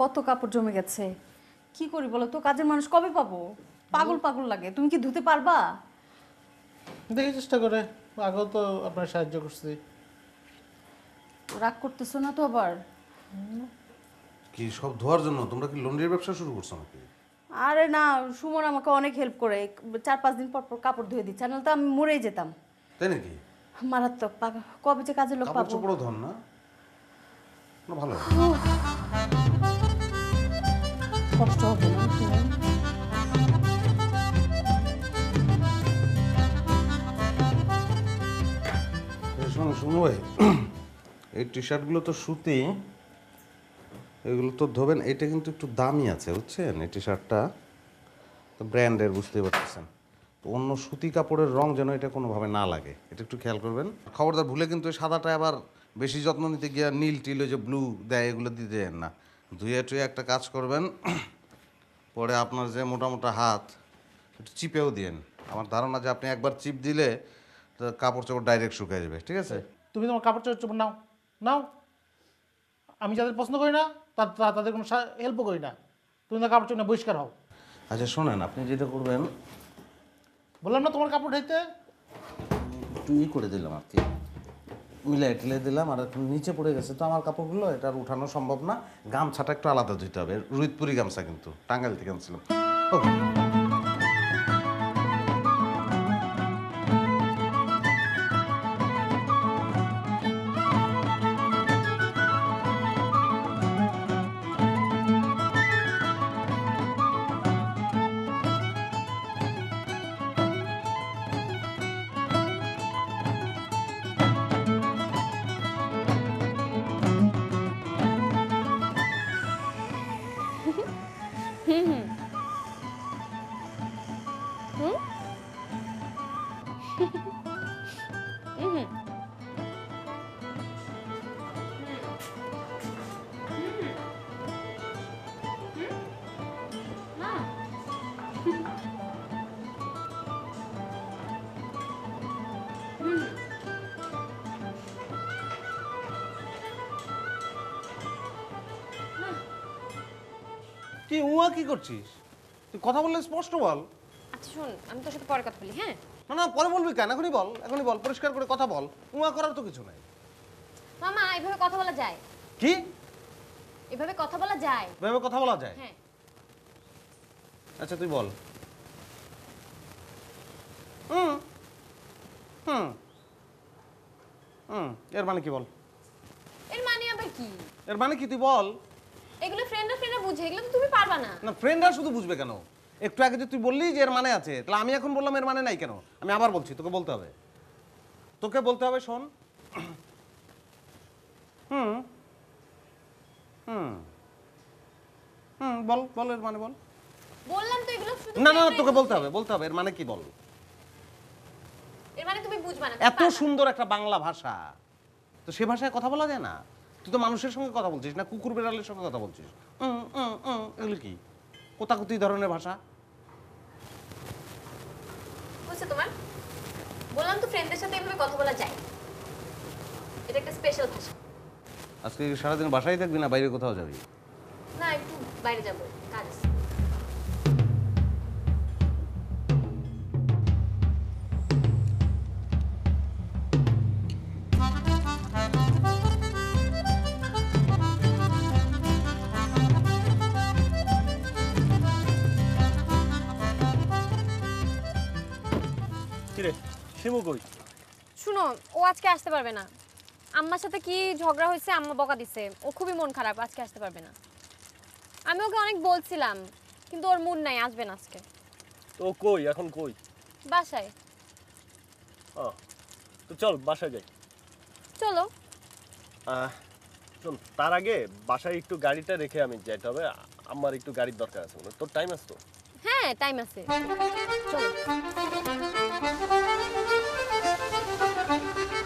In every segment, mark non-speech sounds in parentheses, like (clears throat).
কত কাপড় জমে গেছে? কি করি বলো তো? কাজের মানুষ কবে পাবো? পাগল পাগল লাগে। তুমি কি ধুতে পারবা? দেখি চেষ্টা করে। আগেও তো আপনার সাহায্য করছি। রাগ করতেছো না তো আবার? কি সব ধোয়ার জন্য? তোমরা কি লন্ড্রির ব্যবসা শুরু করছ নাকি? আরে না সুমন আমাকে অনেক হেল্প করে। চার পাঁচ দিন পর পর কাপড় ধুয়ে দিচ্ছে। নাহলে তো আমি মরেই যেতাম। তাই নাকি? মারাত্মক পাগল। কবে যে কাজের লোক কাপড় পাবো? চোপড়ও ধর না। না, ভালো। কষ্ট হবে। শোনো শোনো এই টি শার্টগুলো তো সুতি, এগুলো তো ধোবেন, এটা কিন্তু একটু দামি আছে, বুঝছেন? এই টি শার্টটা তো ব্র্যান্ডের, বুঝতেই পারতেছেন। তো অন্য সুতি কাপড়ের রং যেন এটা কোনোভাবে না লাগে। এটা একটু খেয়াল করবেন। খবরদার, ভুলে কিন্তু এই সাদাটা আবার বেশি যত্ন নিতে গিয়ে নীল, টিল যে ব্লু দেয়, এগুলো দিতে না। ধুয়ে টুয়ে একটা কাজ করবেন। (clears throat) পরে আপনার যে মোটা মোটা হাত একটু চিপেও দিয়েন। আমার ধারণা যে আপনি একবার চিপ দিলে তো কাপড় চোপড় ডাইরেক্ট শুকিয়ে যাবে ঠিক আছে? তুমি তোমার কাপড় চোপড় নাও নাও। আমি যাদের পছন্দ করি না তাদের কোনো হেল্পও করি না। তুমি তো কাপড় চোপড় বহিষ্কার হও। আচ্ছা শোনেন আপনি যেটা করবেন বললাম না তোমার কাপড় ধুইতে? একটু ই করে দিলাম আর কি। মিলাই টিলে দিলাম আর এখন নিচে পড়ে গেছে। তো আমার কাপড়গুলো এটা আর উঠানো সম্ভব না। গামছাটা একটু আলাদা ধুইতে হবে। রুইতপুরি গামছা কিন্তু। টাঙ্গাইল থেকে আনছিলাম ওকে। কথা বললে স্পষ্ট বল। আচ্ছা শোন আমি তোর সাথে পরে কথা বলি হ্যাঁ? না না পরে বলবি কেন? এখনই বল এখনই বল পরিষ্কার করে কথা বল। উয়া করার তো কিছু নাই। মামা এইভাবে কথা বলা যায়? কি? এভাবে কথা বলা যায়? ভেবে কথা বলা যায়? হ্যাঁ। আচ্ছা তুই বল। হুম হুম হুম এর মানে কি বল? এর মানে আবার কি? এর মানে কি? তুই বল। এগুলো ফ্রেন্ডরা ফ্রেন্ডরা বুঝে এগুলো তো তুমি পারবা না। না ফ্রেন্ডরা শুধু বুঝবে কেন? একটু আগে যে তুই বললি যে এর মানে আছে তাহলে আমি এখন বললাম এর মানে নাই কেন? আমি আবার বলছি তোকে বলতে হবে। তোকে বলতে হবে শোন। হুম। হুম। হুম বল বল এর মানে বল। বললাম তো এগুলো শুধু না না তোকে বলতে হবে বলতে হবে এর মানে কি বল? এর মানে তুমি বুঝবা না এত সুন্দর একটা বাংলা ভাষা। তো সে ভাষায় কথা বলা যায় না? তুই তো মানুষের সঙ্গে কথা বলছিস না কুকুর বেড়ালের সঙ্গে কথা বলছিস। উম, উম, উম, এগুলো কি? কোথাকুতি ধরনের ভাষা। বুঝছ তোমার বললাম তো ফ্রেন্ডদের সাথে এভাবে কথা বলা যায়। এটা একটা স্পেশাল ভাষা। আজকে সারাদিন বাসায় থাকবি না বাইরে কোথাও যাবি? না একটু বাইরে যাব কাজ আছে। শিমু কই? শুনো ও আজকে আসতে পারবে না। আম্মার সাথে কি ঝগড়া হয়েছে আম্মা বকা দিছে। ও খুবই মন খারাপ আজকে আসতে পারবে না। আমি ওকে অনেক বলছিলাম কিন্তু ওর মুড নাই আসবে না আজকে। তো কই এখন কই? বাসায়। ও তো চল বাসায় যাই। চলো। আহ, শোন তার আগে বাসায় একটু গাড়িটা রেখে আমি যেতে হবে আমার একটু গাড়ির দরকার আছে মনে তোর টাইম আছে তো? হ্যাঁ টাইম আছে। চলো। Thank you.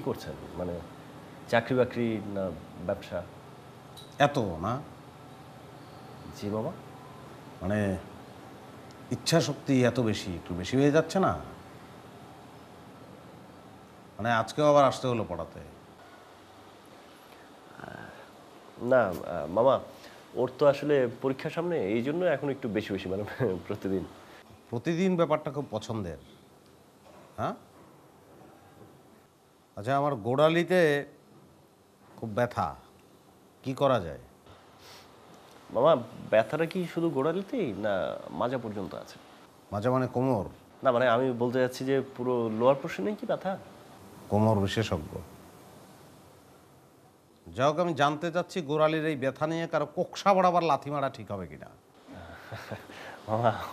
কি করছেন? মানে চাকরি বাকরি না ব্যবসা? এত না। জি মামা মানে ইচ্ছা শক্তি এত বেশি একটু বেশি হয়ে যাচ্ছে না? মানে আজকেও আবার আসতে হলো পড়াতে। না মামা ওর তো আসলে পরীক্ষার সামনে এই জন্য এখন একটু বেশি বেশি মানে প্রতিদিন। প্রতিদিন ব্যাপারটা খুব পছন্দের। হ্যাঁ? আচ্ছা আমার গোড়ালিতে খুব ব্যথা। কি করা যায়? বাবা ব্যথাটা কি শুধু গোড়ালিতেই না মাজা পর্যন্ত আছে? মাঝে মানে কোমর? না মানে আমি বলতে যাচ্ছি যে পুরো লোয়ার পোর্শনেই কি ব্যথা? কোমর বিশেষজ্ঞ। যাই হোক আমি জানতে চাচ্ছি গোড়ালির এই ব্যথা নিয়ে কারও কোকসা বরাবর লাথি মারা ঠিক হবে কিনা?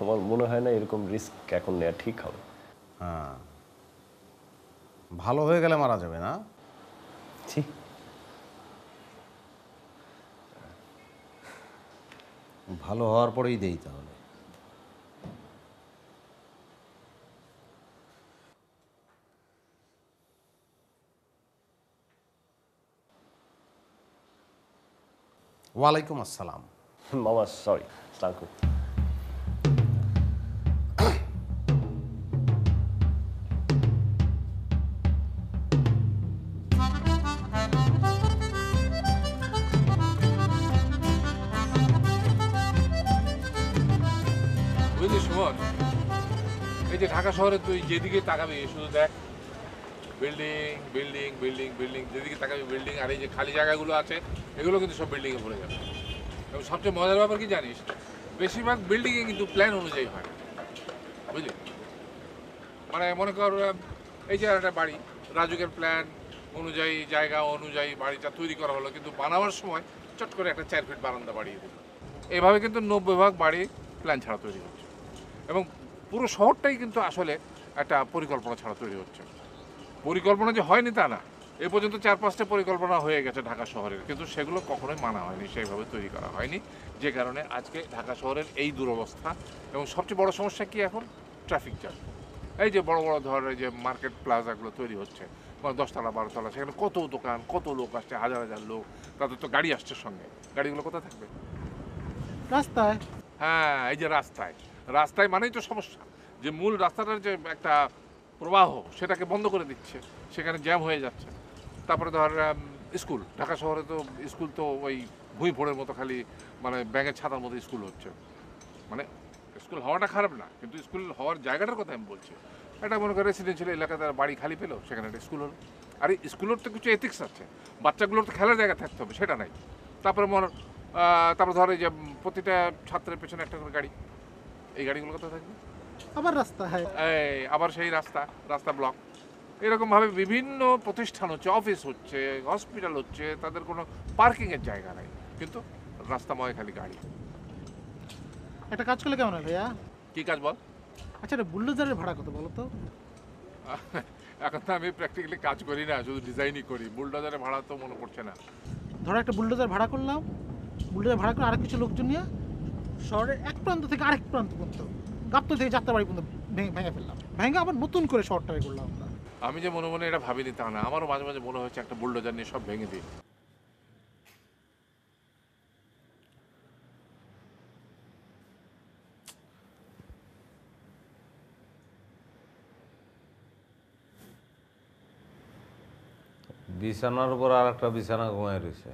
আমার মনে হয় না এরকম রিস্ক এখন নেওয়া ঠিক হবে। হ্যাঁ। ভালো হয়ে গেলে মারা যাবে না। ছি। ভালো হওয়ার পরেই দেই তাহলে। ওয়ালাইকুম আসসালাম। মামা সরি শহরে তুই যেদিকে তাকাবি, শুধু দেখ। বিল্ডিং বিল্ডিং বিল্ডিং বিল্ডিং যেদিকে তাকাবি বিল্ডিং আর এই যে খালি জায়গাগুলো আছে, এগুলো কিন্তু সব বিল্ডিংয়ে ভরে যাবে। এবং সবচেয়ে মজার ব্যাপার কি জানিস? বেশিরভাগ বিল্ডিংয়ে কিন্তু প্ল্যান অনুযায়ী হয়। বুঝলি? মানে মনে কর এই যে একটা বাড়ি, রাজুকের প্ল্যান অনুযায়ী, জায়গা অনুযায়ী বাড়িটা তৈরি করা হলো, কিন্তু বানাবার সময় চট করে একটা চার ফিট বারান্দা বাড়িয়ে দিল। এভাবে কিন্তু নব্বই ভাগ বাড়ি প্ল্যান ছাড়া তৈরি হচ্ছে। এবং পুরো শহরটাই কিন্তু আসলে একটা পরিকল্পনা ছাড়া তৈরি হচ্ছে। পরিকল্পনা যে হয়নি তা না। এ পর্যন্ত চার পাঁচটা পরিকল্পনা হয়ে গেছে ঢাকা শহরের কিন্তু সেগুলো কখনোই মানা হয়নি সেইভাবে তৈরি করা হয়নি। যে কারণে আজকে ঢাকা শহরের এই দুরবস্থা এবং সবচেয়ে বড় সমস্যা কি এখন? Traffic jam. এই যে বড় বড় ধরনের যে মার্কেট প্লাজাগুলো তৈরি হচ্ছে মানে দশতলা বারোতলা সেখানে কত দোকান কত লোক আসছে হাজার হাজার লোক তাদের তো গাড়ি আসছে সঙ্গে। গাড়িগুলো কোথায় থাকবে? রাস্তায়। হ্যাঁ এই যে রাস্তায়। রাস্তায় মানেই তো সমস্যা। যে মূল রাস্তাটার যে একটা প্রবাহ, সেটাকে বন্ধ করে দিচ্ছে, সেখানে জ্যাম হয়ে যাচ্ছে। তারপরে ধর স্কুল। ঢাকা শহরে তো স্কুল তো ওই ভুঁই ফোড়ের মতো খালি মানে ব্যাঙের ছাতার মতো স্কুল হচ্ছে। মানে স্কুল হওয়াটা খারাপ না, কিন্তু স্কুল হওয়ার জায়গাটার কথা আমি বলছি। এটা মনে করে রেসিডেন্সিয়াল এলাকাতে বাড়ি খালি পেল, সেখানে একটা স্কুল হলো। আর, স্কুলের তো কিছু এথিক্স আছে। বাচ্চাগুলোর তো খেলার জায়গা থাকতে হবে, সেটা নাই। তারপরে মনে তারপরে ধরো এই যে প্রতিটা ছাত্রের পেছনে একটা করে গাড়ি। এই গাড়িগুলো কোথায় থাকবে? আবার রাস্তায় এই আবার সেই রাস্তা রাস্তা ব্লক এরকমভাবে বিভিন্ন প্রতিষ্ঠান হচ্ছে অফিস হচ্ছে হসপিটাল হচ্ছে তাদের কোনো পার্কিংয়ের জায়গা নাই। কিন্তু রাস্তাময় খালি গাড়ি। একটা কাজ করলে কেমন হয় ভাইয়া? কী কাজ বল? আচ্ছা এটা বুল্ডোজারের ভাড়া কত বলো তো? (laughs) এখন তো আমি প্র্যাকটিক্যালি কাজ করি না শুধু ডিজাইনই করি। বুলডোজারের ভাড়া তো মনে পড়ছে না। ধরো একটা বুল্ডোজার ভাড়া করলাম বুল্ডোজার ভাড়া করে আর কিছু লোকজন নিয়ে শহরের এক প্রান্ত থেকে আরেক প্রান্ত পর্যন্ত। গাপ্ত থেকে যাত্রা বাড়ি পর্যন্ত ভেঙে ফেললাম। ভেঙে আবার নতুন করে শহরটাকে করলাম আমরা। আমি যে মনে মনে এটা ভাবিনি তা না। আমারও মাঝে মাঝে মনে হচ্ছে একটা বুলডোজার নিয়ে সব ভেঙে দিই। বিছানার উপর আর একটা বিছানা ঘুমায় রয়েছে।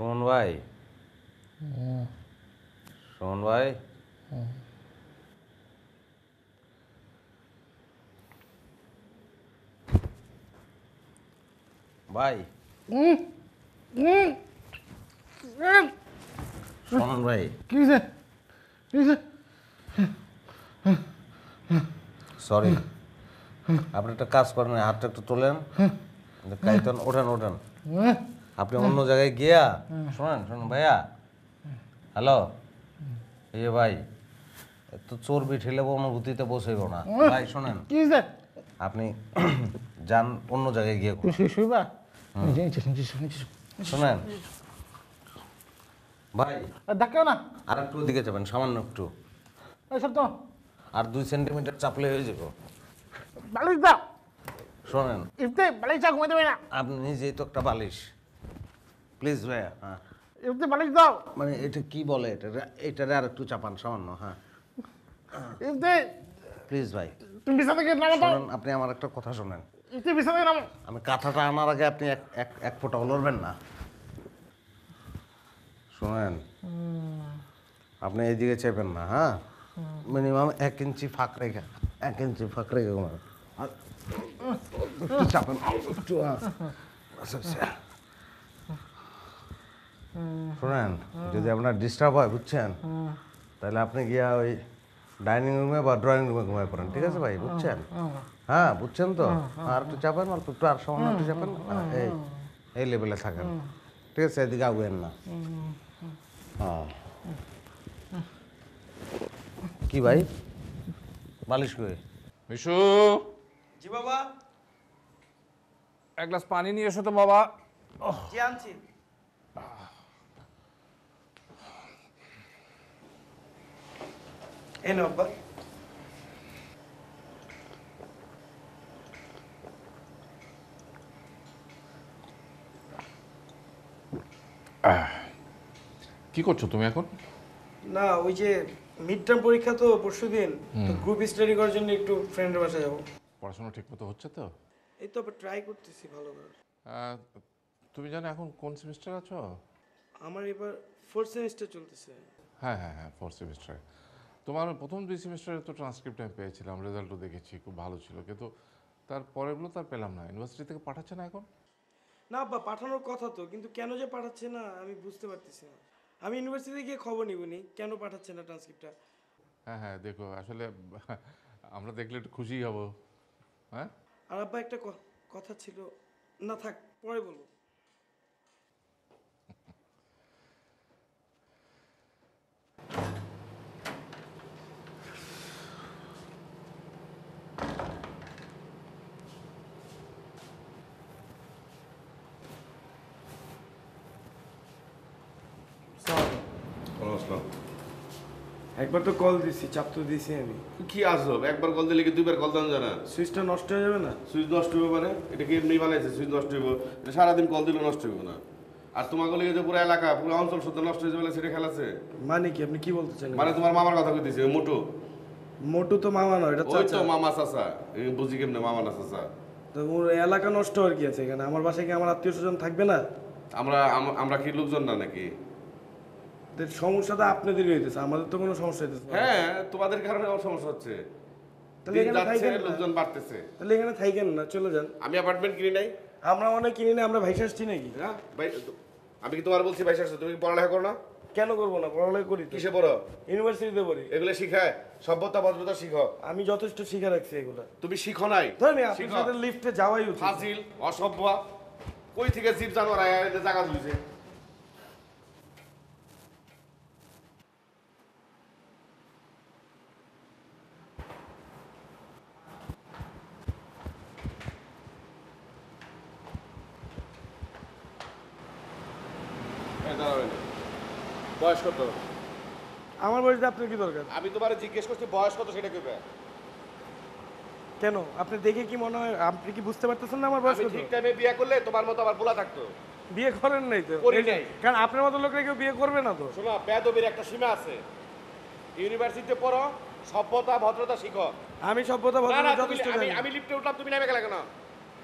সুমন ভাই। সুমন ভাই। ভাই। সুমন ভাই। কি সরি। আপনি একটা কাজ করেন হাতটা একটু তোলেন। কাইতন ওঠেন ওঠেন। আপনি অন্য জায়গায় গিয়া শোনেন শোনেন ভাইয়া। হ্যালো? এ ভাই তো চর্বি ঠেলে অনুভূতিতে বসেইব না। ভাই শোনেন। কি আপনি যান অন্য জায়গায় গিয়ে। শুইবা। শোনেন। ভাই। ডাকেও না। আর একটু দিকে যাবেন সামান্য একটু। তো। আর দুই সেন্টিমিটার চাপলে হয়ে যাব। বালিশ দাও। শোনেন। ইফতে বালিশ ঘুমাই না। আপনি নিজেই তো একটা বালিশ। প্লিজ ভাইয়া হ্যাঁ। ইফতে বালিশ দাও মানে এটা কি বলে এটা? এটারে আর একটু চাপান সামান্য হ্যাঁ। ইফতে প্লিজ ভাই। তুমি বিছানা থেকে নামো দাও আপনি আমার একটা কথা শোনেন। ইফতে বিছানা থেকে নামো। আমি কাঁথাটা আনার আগে আপনি এক এক এক ফোঁটা লড়বেন না। শোনেন। আপনি এইদিকে চেপেন না হ্যাঁ। মিনিমাম এক ইঞ্চি ফাঁক রেখে এক ইঞ্চি ফাঁক রেখে ঘুমাবেন। চাপেন হ্যাঁ। আচ্ছা, আচ্ছা। শোনেন যদি আপনার ডিস্টার্ব হয় বুঝছেন? তাহলে আপনি গিয়া ওই ডাইনিং রুমে বা ড্রয়িং রুমে ঘুমাই পড়েন ঠিক আছে ভাই? বুঝছেন? হ্যাঁ বুঝছেন তো? আর একটু চাপেন অল্প একটু আর সামান্য একটু চাপেন। এই এই লেভেলে থাকেন। ঠিক আছে এদিকে আগুয়েন না। হ্যাঁ। কি ভাই? বালিশ করে মিশু। জি বাবা। এক গ্লাস পানি নিয়ে এসো তো বাবা। জি আনছি। নাও আব্বা কি করছ তুমি এখন? না ওই যে মিড টার্ম পরীক্ষা তো পরশু দিন তো গ্রুপ স্টাডি করার জন্য একটু ফ্রেন্ডের বাসায় যাব। পড়াশোনা ঠিক মতো হচ্ছে তো? এই তো আবার ট্রাই করতেছি ভালো করে। তুমি জানো এখন কোন সেমিস্টার আছো? আমার এবার ফোর্থ সেমিস্টার চলতেছে। হ্যাঁ হ্যাঁ হ্যাঁ ফোর্থ সেমিস্টারে তোমার প্রথম দুই সেমিস্টারে তো ট্রান্সক্রিপ্ট আমি পেয়েছিলাম রেজাল্টও দেখেছি খুব ভালো ছিল। কিন্তু তার পরেরগুলো তার পেলাম না। ইউনিভার্সিটি থেকে পাঠাচ্ছে না এখন? না আব্বা পাঠানোর কথা তো কিন্তু কেন যে পাঠাচ্ছে না আমি বুঝতে পারতেছি না। আমি ইউনিভার্সিটিতে গিয়ে খবর নিবনি কেন পাঠাচ্ছে না ট্রান্সক্রিপ্টটা হ্যাঁ হ্যাঁ দেখো আসলে (laughs) আমরা দেখলে একটু খুশি হব। হ্যাঁ? আর আব্বা একটা কথা ছিল না থাক পরে বলব। একবার তো কল দিছি চাপ তো দিছি আমি। কি আসব একবার কল দিলে কি দুইবার কল দেন জানা সুইচটা নষ্ট হয়ে যাবে না? সুইচ নষ্ট হইব পারে এটা কি এমনি বানাইছে সুইচ নষ্ট হইব? এটা সারাদিন কল দিলে নষ্ট হইব না। আর তোমাকে লিগে যে পুরো এলাকা পুরো অঞ্চল শুদ্ধ নষ্ট হয়ে যাবে সেটা খেলাছে? মানে কি? আপনি কি বলতে চান মানে তোমার মামার কথা কইতেছে মোটু। মোটু তো মামা নয় এটা ওই তো মামা চাচা। বুঝি কেমনে মামা না চাচা? তো ওর এলাকা নষ্ট আর কি আছে এখানে? আমার বাসায় কি আমার আত্মীয় স্বজন থাকবে না? আমরা আমরা কি লোকজন না নাকি? সমস্যাটা আপনাদেরই হইতেছে আমাদের তো কোনো সমস্যা হইতেছে হ্যাঁ তোমাদের কারণে আমার সমস্যা হচ্ছে। তাহলে দিন এখানে যাচ্ছে থাকেন না। লোকজন বাড়তেছে। তাহলে এখানে থাকেন না চলে যান। আমি অ্যাপার্টমেন্ট কিনি নাই। আমরা অনেক কিনি না আমরা ভাইসা আসছি নাকি? হ্যাঁ আমি কি তোমার বলছি বাইশ আসছো? তুমি পড়ালেখা করো না? কেন করব না? পড়ালেখা করি কিসে পড়ো? ইউনিভার্সিটিতে পড়ি। এগুলো শিখায়। সভ্যতা ভদ্রতা শিখো। আমি যথেষ্ট শিখে রাখছি এগুলো। তুমি শিখো নাই? আপনার সাথে লিফটে যাওয়াই উচিত। ফাজিল অসভ্য। কই থেকে জীব জানোয়ার জায়গা তুলছে বয়স কত? আমার আপনার কি দরকার? আমি তোমার জিজ্ঞেস করছি বয়স কত সেটা কেবে কেন? আপনি দেখে কি মনে হয় আপনি কি বুঝতে পারতেছেন না আমার বয়স কত? ঠিক টাইমে বিয়ে করলে তোমার মতো আবার বোলা থাকতো। বিয়ে করেন নাই তো? করি নাই। কারণ আপনার মতো লোকরা কেউ বিয়ে করবে না তো? শোনো বেদবির একটা সীমা আছে। ইউনিভার্সিটিতে পড়ো সভ্যতা ভদ্রতা শিখো। আমি সভ্যতা ভদ্রতা যথেষ্ট। আমি লিফটে উঠলাম তুমি নেমে গেলে কেন?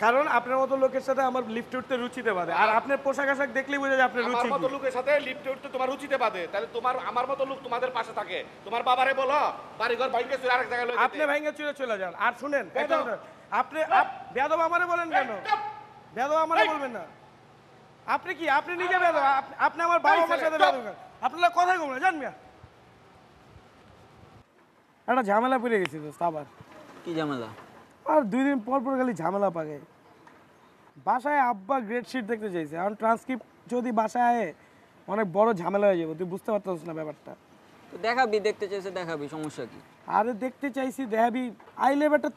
কারণ আপনার মতো লোকের সাথে আমার লিফটে উঠতে রুচিতে বাদে আর আপনার পোশাক আশাক দেখলেই বোঝা যায় আপনার আমার রুচি মতো লোকের সাথে লিফটে উঠতে তোমার রুচিতে বাদে তাহলে তোমার আমার মতো লোক তোমাদের পাশে থাকে। তোমার বাবারে বলো বাড়ি ঘর ভাইকে চলে আরেক জায়গায় লই আপনি ভাইঙ্গা চলে চলে যান। আর শুনেন কথা, আপনি আপ- বেয়াদব আমারে বলেন কেন? বেয়াদব আমারে বলবেন না। আপনি কি আপনি নিজে বেয়াদব আপ- আপনি আমার বাবা মার সাথে বেয়াদব কেন? আপনারা কথাই কম না জান মিয়া। একটা ঝামেলা পড়ে গেছি দোস্ত আবার। কি ঝামেলা? আর দুই দিন পর পর খালি ঝামেলা পাকে। বাসায় আব্বা গ্রেড শিট দেখতে চাইছে। কারণ ট্রান্সক্রিপ্ট যদি বাসায় আয়ে অনেক বড় ঝামেলা হয়ে যাবে। তুই বুঝতে পারতেছিস না ব্যাপারটা। তো দেখাবি দেখতে চাইছে দেখাবি সমস্যা কি? আরে দেখতে চাইছি দেখাবি। আই বেটা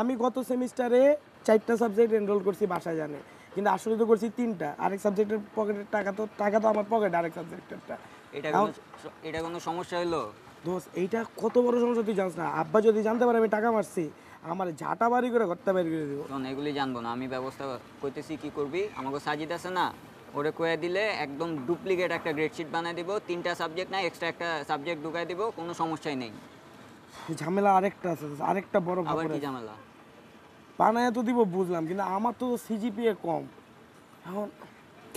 আমি গত সেমিস্টারে চারটা সাবজেক্ট এনরোল করছি বাসায় জানে। কিন্তু আসলে তো করছি তিনটা। আরেক সাবজেক্টের পকেটের টাকা তো টাকা তো আমার পকেট আরেক সাবজেক্টেরটা এটা কোনো এটা কোনো সমস্যা হলো দোস্ত এইটা কত বড় সমস্যা তুই জানিস না। আব্বা যদি জানতে পারে আমি টাকা মারছি আমার ঝাঁটা বাড়ি করে ঘরটা বাড়ি করে দেবো। শোন এগুলি জানব না। আমি ব্যবস্থা করতেছি কি করবি? আমাকে সাজিদ আছে না ওরে কয়ে দিলে একদম ডুপ্লিকেট একটা গ্রেডশিট বানিয়ে দিব তিনটা সাবজেক্ট না এক্সট্রা একটা সাবজেক্ট ঢুকাই দিব কোনো সমস্যাই নেই। ঝামেলা আরেকটা আছে আরেকটা বড় আবার কি ঝামেলা? বানায় তো দিব বুঝলাম কিন্তু আমার তো সিজিপিএ কম। এখন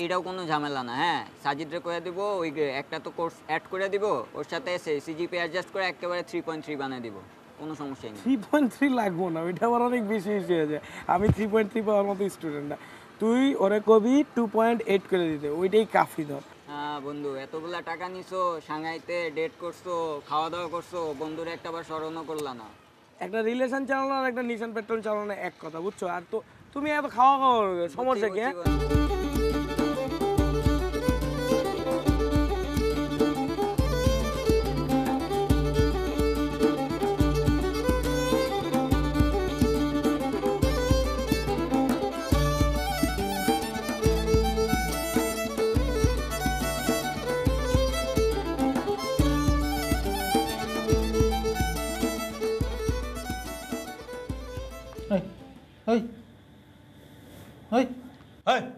এটাও কোনো ঝামেলা না হ্যাঁ? সাজিদরে করে দিব ওই একটা তো কোর্স অ্যাড করে দিব ওর সাথে সিজিপি অ্যাডজাস্ট করে একেবারে থ্রি পয়েন্ট থ্রি বানিয়ে দিব। কোনো সমস্যাই নেই। থ্রি পয়েন্ট থ্রি লাগবো না ওইটা আবার অনেক বেশি বেশি হয়ে যায়। আমি থ্রি পয়েন্ট থ্রি পাওয়ার মতো স্টুডেন্ট না। তুই ওরে কবি টু পয়েন্ট এইট করে দিতে ওইটাই কাফি ধর। হ্যাঁ বন্ধু এতগুলা টাকা নিছো সাংহাইতে ডেট করছ খাওয়া দাওয়া করছ বন্ধুরে একটা বার স্মরণও করলা না। একটা রিলেশন চালানো আর একটা নিশান পেট্রোল চালানো এক কথা বুঝছ? আর তো তুমি এত খাওয়া খাওয়া সমস্যা কি হ্যাঁ?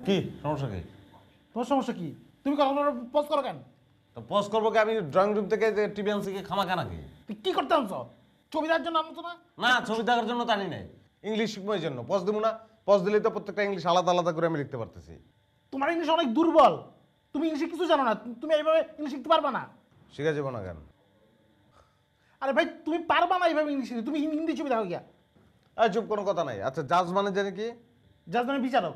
কি? সমস্যা কি? তোমার সমস্যা কি? তুমি কথা পজ করো কেন? তো পজ করব কি? আমি ড্রয়িং রুম থেকে যে টিভি আনছি কি? খামাখা নাকি? তুই কি করতে আনছ? ছবি দেওয়ার জন্য আনছো না? না ছবি দেখার জন্য টানি নাই। ইংলিশ শিখব এই জন্য। পজ দেবো না। পজ দিলেই তো প্রত্যেকটা ইংলিশ আলাদা আলাদা করে আমি লিখতে পারতেছি। তোমার ইংলিশ অনেক দুর্বল। তুমি ইংলিশে কিছু জানো না। তুমি এইভাবে ইংলিশ শিখতে পারবা না। শিখা যাব না কেন? আরে ভাই তুমি পারবা না এইভাবে ইংলিশ তুমি হিন্দি ছবি দেখো গিয়া। চুপ কোনো কথা নাই। আচ্ছা জাজ মানে জানি কি? যার জন্য বিচারক।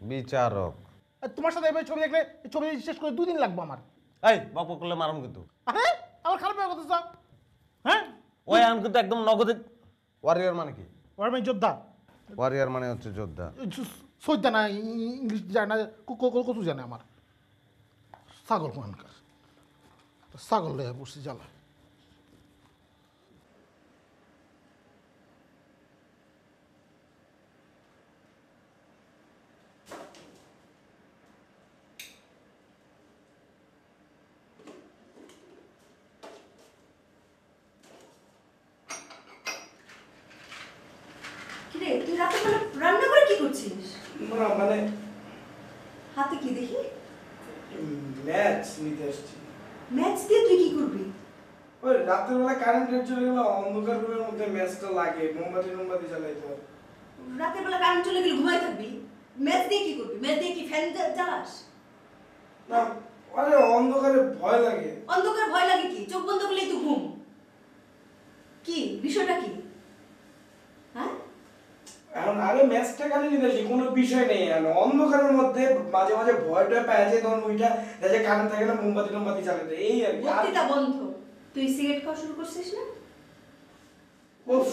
বিচারক। আর তোমার সাথে এভাবে ছবি দেখলে এই ছবি শেষ করে দুদিন লাগবে আমার। এই বক বক করলে মারুম কিন্তু। আরে আমার খারাপ হয়ে কথা হ্যাঁ? ওই আন কিন্তু একদম নগদে ওয়ারিয়ার মানে কি? ওর আমি যোদ্ধা। ওয়ারিয়ার মানে হচ্ছে যোদ্ধা। সৈদ্যা না ইংলিশ জানে না ক- ক- ক- কত জানে আমার। ছাগল মানকার ছাগল লেগে পড়ছি জ্বালা কিরে তুই রাতে বেলা রান্না করে কি করছিস না মানে হাতে কি দেখি ম্যাচ নিতে আসছি ম্যাচ দিয়ে তুই কি করবি ওই রাতের বেলা কারেন্ট চলে গেলে অন্ধকার রুমের মধ্যে ম্যাচটা লাগে মোমবাতি মোমবাতি জ্বালাইতে হয় রাতের বেলা কারেন্ট চলে গেলে ঘুমাই থাকবি? ম্যাচ দিয়ে কি করবি? ম্যাচ দিয়ে কি ফ্যান জ্বালাস? না আরে অন্ধকারে ভয় লাগে। অন্ধকার ভয় লাগে কি? চোখ বন্ধ করলেই তো ঘুম। কি? বিষয়টা কি? হ্যাঁ? এখন আরে ম্যাচটা খালি নিতে কোনো বিষয় নেই এখন। অন্ধকারের মধ্যে মাঝে মাঝে ভয়টা পেয়ে যায় তখন ওইটা দেখে কারেন্ট থাকে না মোমবাতি টোমবাতি জ্বালাতে এই আর কি। বক্তৃতা বন্ধ। তুই সিগারেট খাওয়া শুরু করছিস না? উফ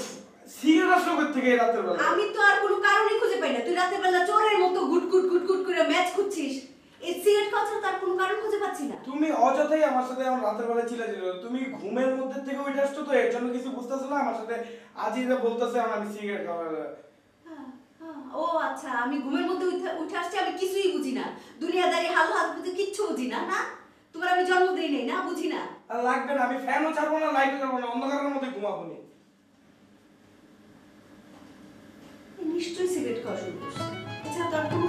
সিগারেট আসলো কোথা থেকে রাতের বেলা? আমি তো আর কোনো কারণই খুঁজে পাই না। তুই রাতের বেলা চোরের মতো গুট গুট গুট গুট করে ম্যাচ খুঁজছিস। এই সিগারেট খাওয়া তার কোনো কারণ খুঁজে পাচ্ছি না। তুমি অযথাই আমার সাথে আমার রাতের বেলা চিল্লা ছিল তুমি ঘুমের মধ্যে থেকে উঠে আসছো তো এর জন্য কিছু বুঝতেছো না? আমার সাথে আজই যে বলতেছে আমার আমি সিগারেট খাওয়া ও আচ্ছা আমি ঘুমের মধ্যে উঠে আসছি আমি কিছুই বুঝি না। দুনিয়াদারি হাল হাত বুঝে কিচ্ছু বুঝি না না? তোমার আমি জন্ম দিই নাই না? বুঝি না? লাগবে না আমি ফ্যানও ছাড়বো না লাইটও ছাড়বো না অন্ধকারের মধ্যে ঘুমাবো নি। নিশ্চয়ই সিগারেট খাওয়া শুরু করছে। এছাড়া তার কোনো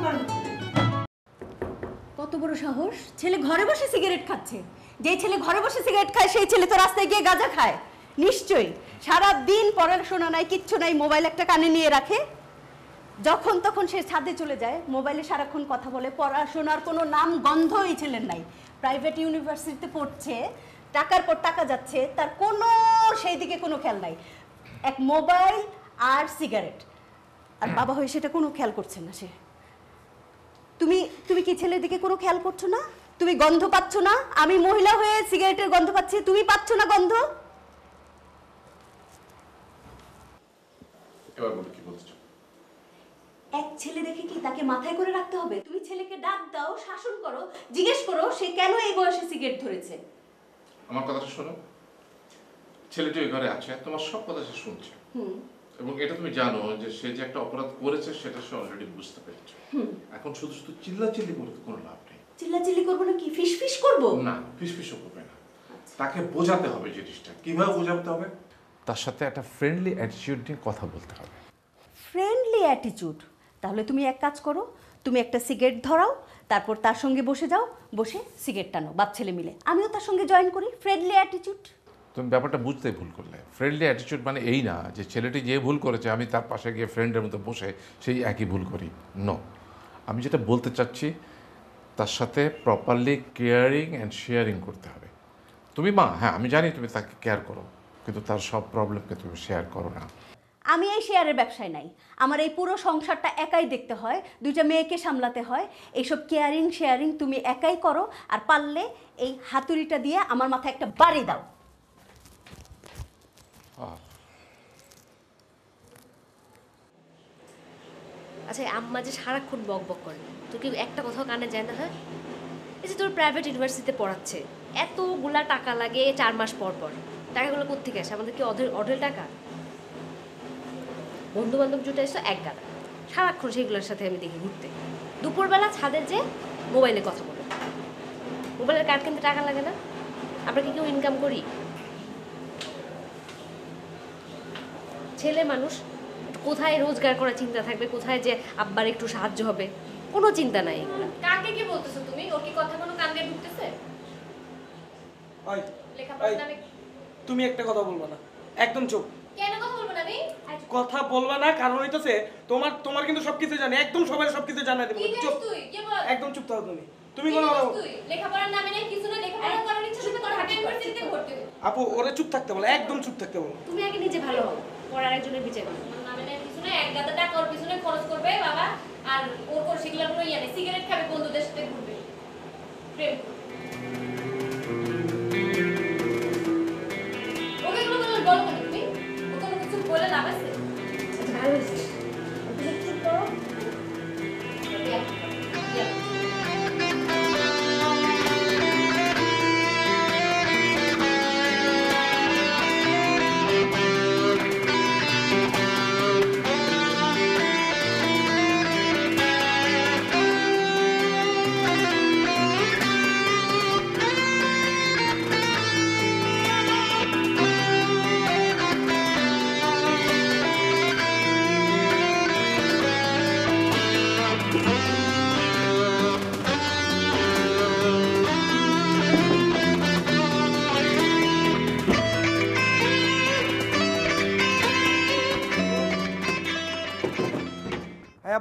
কত বড় সাহস? ছেলে ঘরে বসে সিগারেট খাচ্ছে। যে ছেলে ঘরে বসে সিগারেট খায়, সেই ছেলে তো রাস্তায় গিয়ে গাঁজা খায়। নিশ্চয়ই। সারা দিন পড়াশোনা নাই, কিচ্ছু নাই, মোবাইল একটা কানে নিয়ে রাখে। যখন তখন সে ছাদে চলে যায়, মোবাইলে সারাক্ষণ কথা বলে। পড়াশোনার কোনো নাম, গন্ধ এই ছেলের নাই। প্রাইভেট ইউনিভার্সিটিতে পড়ছে, টাকার পর টাকা যাচ্ছে, তার কোনো, সেই দিকে কোনো খেয়াল নাই। এক মোবাইল আর সিগারেট। আর বাবা হয়ে সেটা কোনো খেয়াল করছে না সে। তুমি তুমি কি ছেলের দিকে কোনো খেয়াল করছ না? তুমি গন্ধ পাচ্ছ না? আমি মহিলা হয়ে সিগারেটের গন্ধ পাচ্ছি তুমি পাচ্ছ না গন্ধ? এবার বলো কি বলছো? এক ছেলে দেখে কি তাকে মাথায় করে রাখতে হবে? তুমি ছেলেকে ডাক দাও শাসন করো জিজ্ঞেস করো সে কেন এই বয়সে সিগারেট ধরেছে? আমার কথাটা শোনো। ছেলেটি ওই ঘরে আছে তোমার সব কথা সে শুনছে। হুম। এবং এটা তুমি জানো যে সে যে একটা অপরাধ করেছে সেটা সে অলরেডি বুঝতে পেরেছে। এখন শুধু শুধু চিল্লাচিল্লি করে তো কোনো লাভ নেই। চিল্লাচিল্লি করব না কি? ফিস ফিস করব? না ফিসফিসও করবে না। তাকে বোঝাতে হবে জিনিসটা। কীভাবে বোঝাতে হবে? তার সাথে একটা ফ্রেন্ডলি অ্যাটিটিউড নিয়ে কথা বলতে হবে। ফ্রেন্ডলি অ্যাটিটিউড তাহলে তুমি এক কাজ করো তুমি একটা সিগারেট ধরাও তারপর তার সঙ্গে বসে যাও বসে সিগারেট টানো বাপ ছেলে মিলে। আমিও তার সঙ্গে জয়েন করি। ফ্রেন্ডলি অ্যাটিটিউড তুমি ব্যাপারটা বুঝতে ভুল করলে। ফ্রেন্ডলি অ্যাটিটিউড মানে এই না যে ছেলেটি যে ভুল করেছে, আমি তার পাশে গিয়ে ফ্রেন্ডের মতো বসে সেই একই ভুল করি। নো আমি যেটা বলতে চাচ্ছি, তার সাথে প্রপারলি কেয়ারিং অ্যান্ড শেয়ারিং করতে হবে। তুমি মা হ্যাঁ আমি জানি তুমি তাকে কেয়ার করো, কিন্তু তার সব প্রবলেমকে তুমি শেয়ার করো না। আমি এই শেয়ারের ব্যবসায় নাই। আমার এই পুরো সংসারটা একাই দেখতে হয়, দুইটা মেয়েকে সামলাতে হয়। এইসব কেয়ারিং শেয়ারিং তুমি একাই করো, আর পারলে এই হাতুড়িটা দিয়ে আমার মাথায় একটা বাড়ি দাও। আচ্ছা আম্মা যে সারাক্ষণ বক বক করে তোর কি একটা কথাও কানে যায় না হ্যাঁ? এই যে তোর প্রাইভেট ইউনিভার্সিটিতে পড়াচ্ছে, এতগুলা টাকা লাগে চার মাস পর পর, টাকাগুলো কোথেকে আসে? আমাদের কি অঢেল অঢেল টাকা? বন্ধু বান্ধব জুটে এসো, এক গাদা। সারাক্ষণ সেইগুলোর সাথে আমি দেখি ঘুরতে। দুপুরবেলা ছাদের যে মোবাইলে কথা বলে। মোবাইলের কার্ড কিনতে টাকা লাগে না? আমরা কি কেউ ইনকাম করি? ছেলে মানুষ কোথায় রোজগার করার চিন্তা থাকবে? কোথায় যে আব্বার একটু সাহায্য হবে? কোনো চিন্তা নাই কাকে কি বলতেছো তুমি? ওর কি কথা কোনো কান দিয়ে ঢুকতেছে? তুমি একটা কথা বলবা না। একদম চুপ। কেন কথা বলব না আমি? কথা বলবা না কারণ হইতেছে তোমার তোমার কিন্তু সবকিছু জানে। একদম সবাই সবকিছু জানাই দেবো। চুপ। তুই? কে বল? একদম চুপ থাকো তুমি। তুমি কোনো কথা লেখাপড়ার নামে নাই কিছু না লেখাপড়া করার ইচ্ছা শুধু তোর ঢাকা ইউনিভার্সিটিতে ভর্তি। আপু ওরে চুপ থাকতে বলো একদম চুপ থাকতে বলো। তুমি আগে নিজে ভালো হও। পড়ার আরেকজনের বিচার করো তোমার নামে নাই কিছু না এক গাদা টাকা ওর পিছনে খরচ করবে বাবা আর ওর কোর সেগুলো কোনো ইয়ে নেই সিগারেট খাবে বন্ধুদের সাথে ঘুরবে। প্রেম করবে।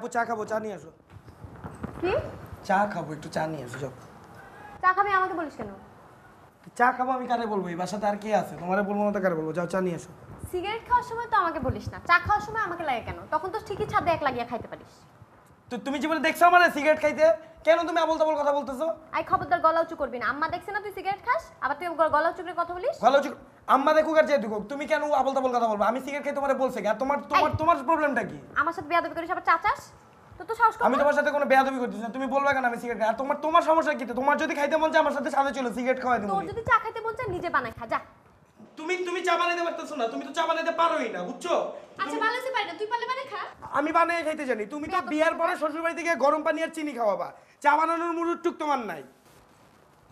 আপু চা খাব চা নিয়ে আসো। কি? চা খাব একটু চা নিয়ে আসো যাও। চা খাবি আমাকে বলিস কেন? চা খাব আমি কারে বলব? এই বাসাতে আর কে আছে? তোমারে বলব না তো কারে বলব? যাও চা নিয়ে আসো। সিগারেট খাওয়ার সময় তো আমাকে বলিস না। চা খাওয়ার সময় আমাকে লাগে কেন? তখন তো ঠিকই ছাদে এক লাগিয়ে খাইতে পারিস। তো তুমি জীবনে দেখছ আমার সিগারেট খাইতে? কেন তুমি আবল তাবল কথা বলতেছো? আই খবরদার গলা উঁচু করবি না। আম্মা দেখছে না তুই সিগারেট খাস? আবার তুই গলা উঁচু করে কথা বলিস? ভালো হচ্ছে আম্মা দেখুক আর যে দেখুক তুমি কেন আবল তাবল কথা বলব? আমি সিগারেট খাই তোমারে বলছে কি আর তোমার তোমার তোমার প্রবলেমটা কি? আমার সাথে বেয়াদবি করিস আবার চাচাস? তো তো সাহস আমি তোমার সাথে কোনো বেয়াদবি করতেছি না। তুমি বলবে কেন আমি সিগারেট খাই? আর তোমার তোমার সমস্যা কি? তোমার যদি খাইতে মন চায় আমার সাথে সাথে চলো সিগারেট খাওয়াই দেবো তোর যদি চা খাইতে বলছে নিজে বানাই খা যা। তুমি তুমি চা বানাইতে পারতেছো না। তুমি তো চা বানাইতে পারোই না বুঝছ? আচ্ছা আছে পারি না। তুই পারলে মানে খা। আমি বানাই খাইতে জানি। তুমি তো বিয়ার পরে শ্বশুর বাড়ি থেকে গরম পানি আর চিনি খাওয়াবা। চা বানানোর মুরুদ টুক তোমার নাই।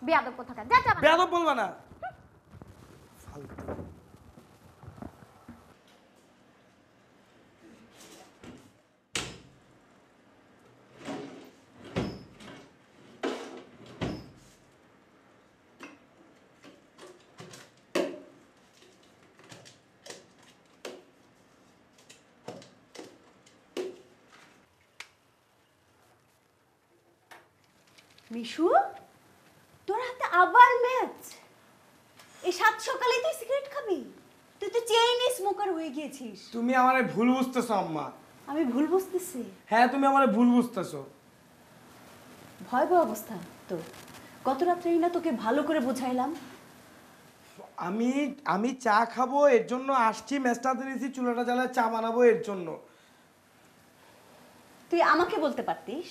বেয়াদব কথা খা যা চা বানা। বেয়াদব বলবা না। মিশু তোর হাতে আবার ম্যাচ। এই সাত সকালে তুই সিগারেট খাবি? তুই তো চেইন স্মোকার হয়ে গিয়েছিস। তুমি আমারে ভুল বুঝতেছো আম্মা। আমি ভুল বুঝতেছি। হ্যাঁ তুমি আমারে ভুল বুঝতেছো। ভয়াবহ অবস্থা তো। গত রাত্রেই না তোকে ভালো করে বোঝাইলাম। আমি আমি চা খাব এর জন্য আসছি মেসটাতে নিয়েছি চুলাটা জ্বালায় চা বানাবো এর জন্য। তুই আমাকে বলতে পারতিস?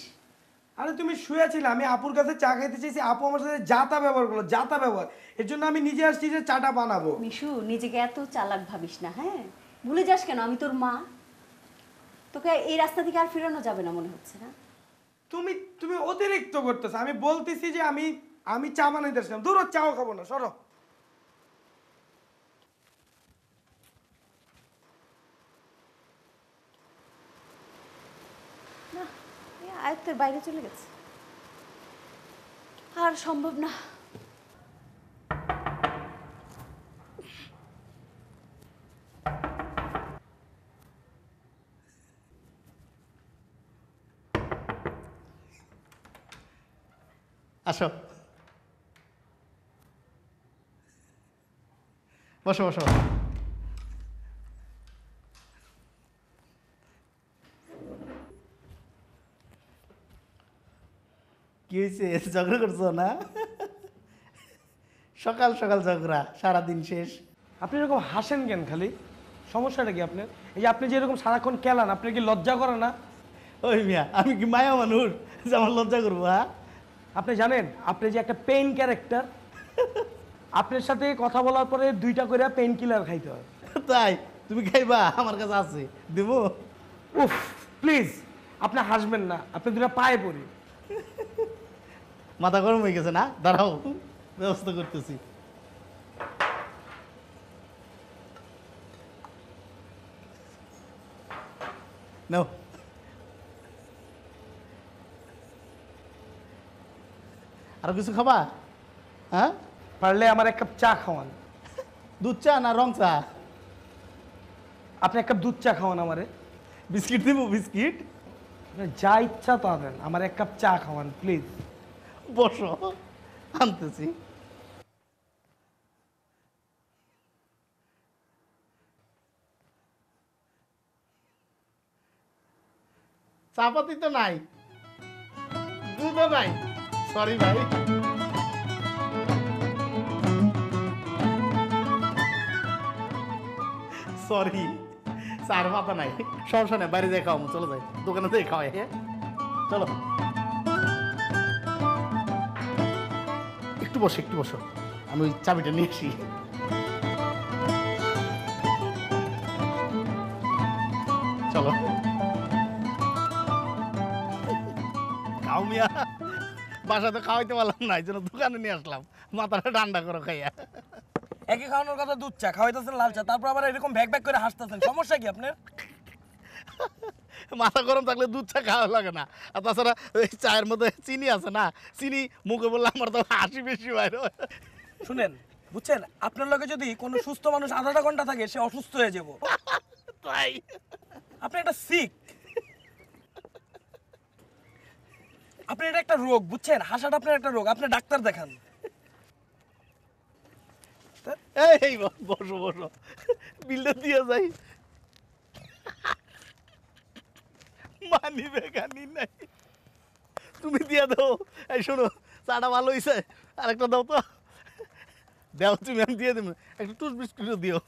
আরে তুমি শুয়েছিলে আমি আপুর কাছে চা খাইতে চাইছি আপু আমার সাথে যাতা ব্যবহার করল জাতা ব্যবহার। এর জন্য আমি নিজে আসছি যে চাটা বানাবো। মিশু নিজেকে এত চালাক ভাবিস না হ্যাঁ? ভুলে যাস কেন আমি তোর মা। তোকে এই রাস্তা থেকে আর ফেরানো যাবে না মনে হচ্ছে না? তুমি তুমি অতিরিক্ত করতেছ আমি বলতেছি যে আমি আমি চা বানাইতে আসলাম। দূর চাও খাব না সরো না এ আয়ত্তের বাইরে চলে গেছে। আর সম্ভব না। আসো। বসো বসো। হয়েছে ঝগড়া করছ না? সকাল সকাল ঝগড়া সারাদিন শেষ। আপনি এরকম হাসেন কেন খালি? সমস্যাটা কি আপনার? এই যে আপনি যে এরকম সারাক্ষণ কেলান আপনি কি লজ্জা করে না? ওই মিয়া আমি কি মায়া মানুষ যে আমার লজ্জা করব হ্যাঁ? আপনি জানেন আপনি যে একটা পেইন ক্যারেক্টার আপনার সাথে কথা বলার পরে দুইটা করে পেইন কিলার খাইতে হয়। তাই? তুমি খাইবা? আমার কাছে আছে। দেবো? উফ প্লিজ আপনি হাসবেন না আপনি দুটা পায়ে পড়ি। মাথা গরম হয়ে গেছে না? দাঁড়াও ব্যবস্থা করতেছি। নাও। আর কিছু খাবা? হ্যাঁ? পারলে আমার এক কাপ চা খাওয়ান। দুধ চা না রং চা? আপনি এক কাপ দুধ চা খাওয়ান আমারে। বিস্কিট দিব বিস্কিট। যা ইচ্ছা তা দেন আমার এক কাপ চা খাওয়ান প্লিজ। বসো, আনতেছি। চাপাতি তো নাই। দুধও নাই। সরি ভাই। সরি চার পাতা নাই। সমস্যা নেই বাইরে যাই খাওয়াবো চলো যাই। দোকানে যাই, খাওয়াই হ্যাঁ? চলো। একটু বসো একটু বসো। আমি ওই চাবিটা নিয়ে আসি। চলো। খাও মিয়া। বাসাতে খাওয়াইতে পারলাম না, এই জন্য দোকানে নিয়ে আসলাম। মাথাটা ঠান্ডা করো খাইয়া। একই খাওয়ানোর কথা দুধ চা, খাওয়াইতেছেন লাল চা, তারপর আবার এরকম ব্যাগ ব্যাগ করে হাসতেছেন। সমস্যা কি আপনার? মাথা গরম থাকলে দুধ চা খাওয়া লাগে না। আর তাছাড়া ওই চায়ের মধ্যে চিনি আছে না চিনি মুখে বললে আমার তো হাসি বেশি বাইরে শুনেন বুঝছেন? আপনার লগে যদি কোনো সুস্থ মানুষ আধাটা ঘণ্টা থাকে সে অসুস্থ হয়ে যাব। তাই। আপনি একটা সিক আপনি এটা একটা রোগ বুঝছেন? হাসাটা আপনার একটা রোগ আপনি ডাক্তার দেখান। এই বসো বসো। বিলটা দিয়ে যাই। মানি বেগানি নাই। তুমি দিয়ে দাও। এই শোনো চাটা ভালো হয়েছে আরেকটা দাও তো। দাও তুমি আমি দিয়ে দেবো একটা টুথ বিস্কুটও দিও।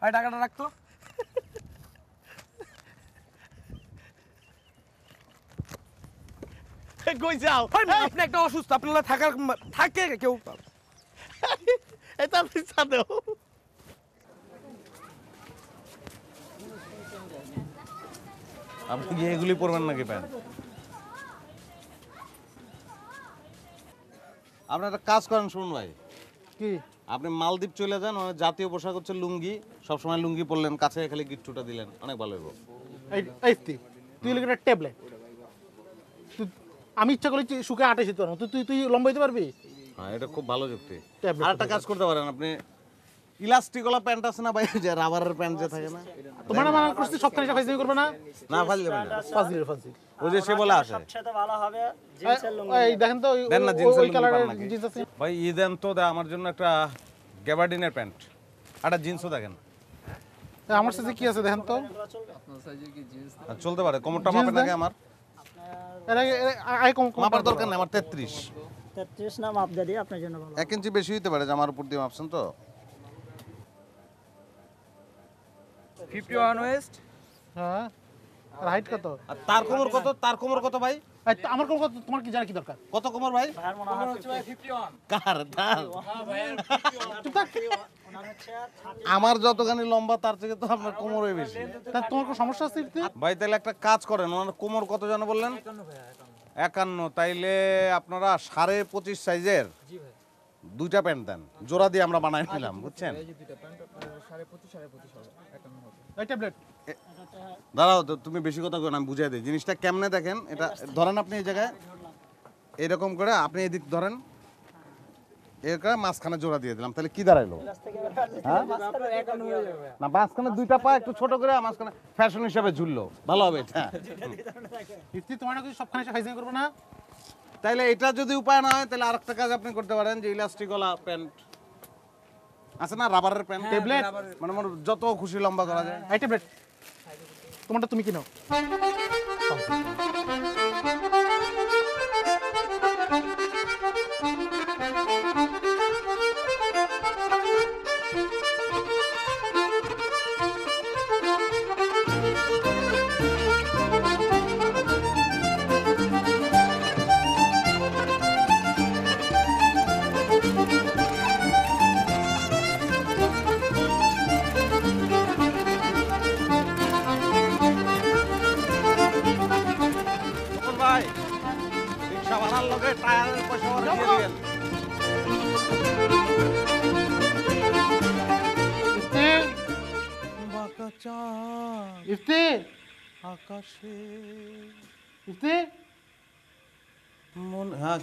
ভাই টাকাটা রাখতো কই যাও? আপনি একটা অসুস্থ আপনারা থাকার থাকে কেউ? এই তাড়াতাড়ি চা আপনি কি এগুলি পরবেন নাকি প্যান্ট? আপনি একটা কাজ করেন শুনুন ভাই। কি? আপনি মালদ্বীপ চলে যান ওখানে জাতীয় পোশাক হচ্ছে লুঙ্গি। সবসময় লুঙ্গি পরলেন কাছে খালি গিট্টুটা দিলেন অনেক ভালো হইব। এই এই তুই লিখে একটা ট্যাবলেট? তুই আমি ইচ্ছা করলে শুকে আটে যেতে তুই তুই তুই লম্বা হইতে পারবি? হ্যাঁ এটা খুব ভালো যুক্তি। আর একটা কাজ করতে পারেন আপনি ইলাস্টিকওয়ালা প্যান্ট আছে না ভাই? যে রাবারের প্যান্ট যে থাকে না? তোমার মানা করছিস টাকা ফাইজিং করবে না? না না। ফাজিল ফাজিল ওই যে সে বলে আসে। এই দেখেন তো দেন না জিন্সের লুঙ্গি? জিন্স আছে। ভাই ই দেন তো দে আমার জন্য একটা গ্যাবার্ডিনের প্যান্ট। একটা জিন্সও দেখেন। আমার সাথে কি আছে দেখেন তো? আর চলতে পারে কোমরটা জিন্স মাপেন দেন? আগে আমার। মাপার দরকার নেই আমার তেত্রিশ। তেত্রিশ না মাপ দিয়ে আপনার জন্য ভালো। এক ইঞ্চি বেশি হইতে পারে জামার উপর দিয়ে মাপছেন তো? Fifty one waist. হ্যাঁ। আর হাইট কত? আর তার কোমর কত? তার কোমর কত ভাই? আমার কোন কথা তোমার কি জানা কি দরকার? কত কোমর ভাই? ভাইয়ের 51 কার তার। আমার যতখানি লম্বা তার থেকে তো আপনার কোমরই বেশি। তা তোমার কোনো সমস্যা আছে ভাই তাহলে একটা কাজ করেন ওনার কোমর কত জন বললেন? একান্ন তাইলে আপনারা সাড়ে পঁচিশ সাইজের দুইটা প্যান্ট দেন। জোড়া দিয়ে আমরা বানাই নিলাম বুঝছেন? এই ট্যাবলেট। দাঁড়াও তো তুমি বেশি কথা কেন আমি বুঝাই দিই। জিনিসটা কেমনে দেখেন এটা ধরেন আপনি এই জায়গায় এরকম করে আপনি এদিক ধরেন মাঝখানে জোড়া দিয়ে দিলাম তাহলে কি দাঁড়াইলো? হ্যাঁ? না মাঝখানে দুইটা পা একটু ছোট করে মাঝখানে ফ্যাশন হিসাবে ঝুললো। ভালো হবে এটা ইফতি তোমার নাকি সবখানে এসে ফাইজিং করবে না? তাইলে এটা যদি উপায় না হয় তাহলে আরেকটা কাজ আপনি করতে পারেন যে ইলাস্টিক ওলা প্যান্ট আছে না? রাবারের প্যান্ট ট্যাবলেট মানে মোর যত খুশি লম্বা করা যায়। এই ট্যাবলেট তোমারটা তুমি কিনো।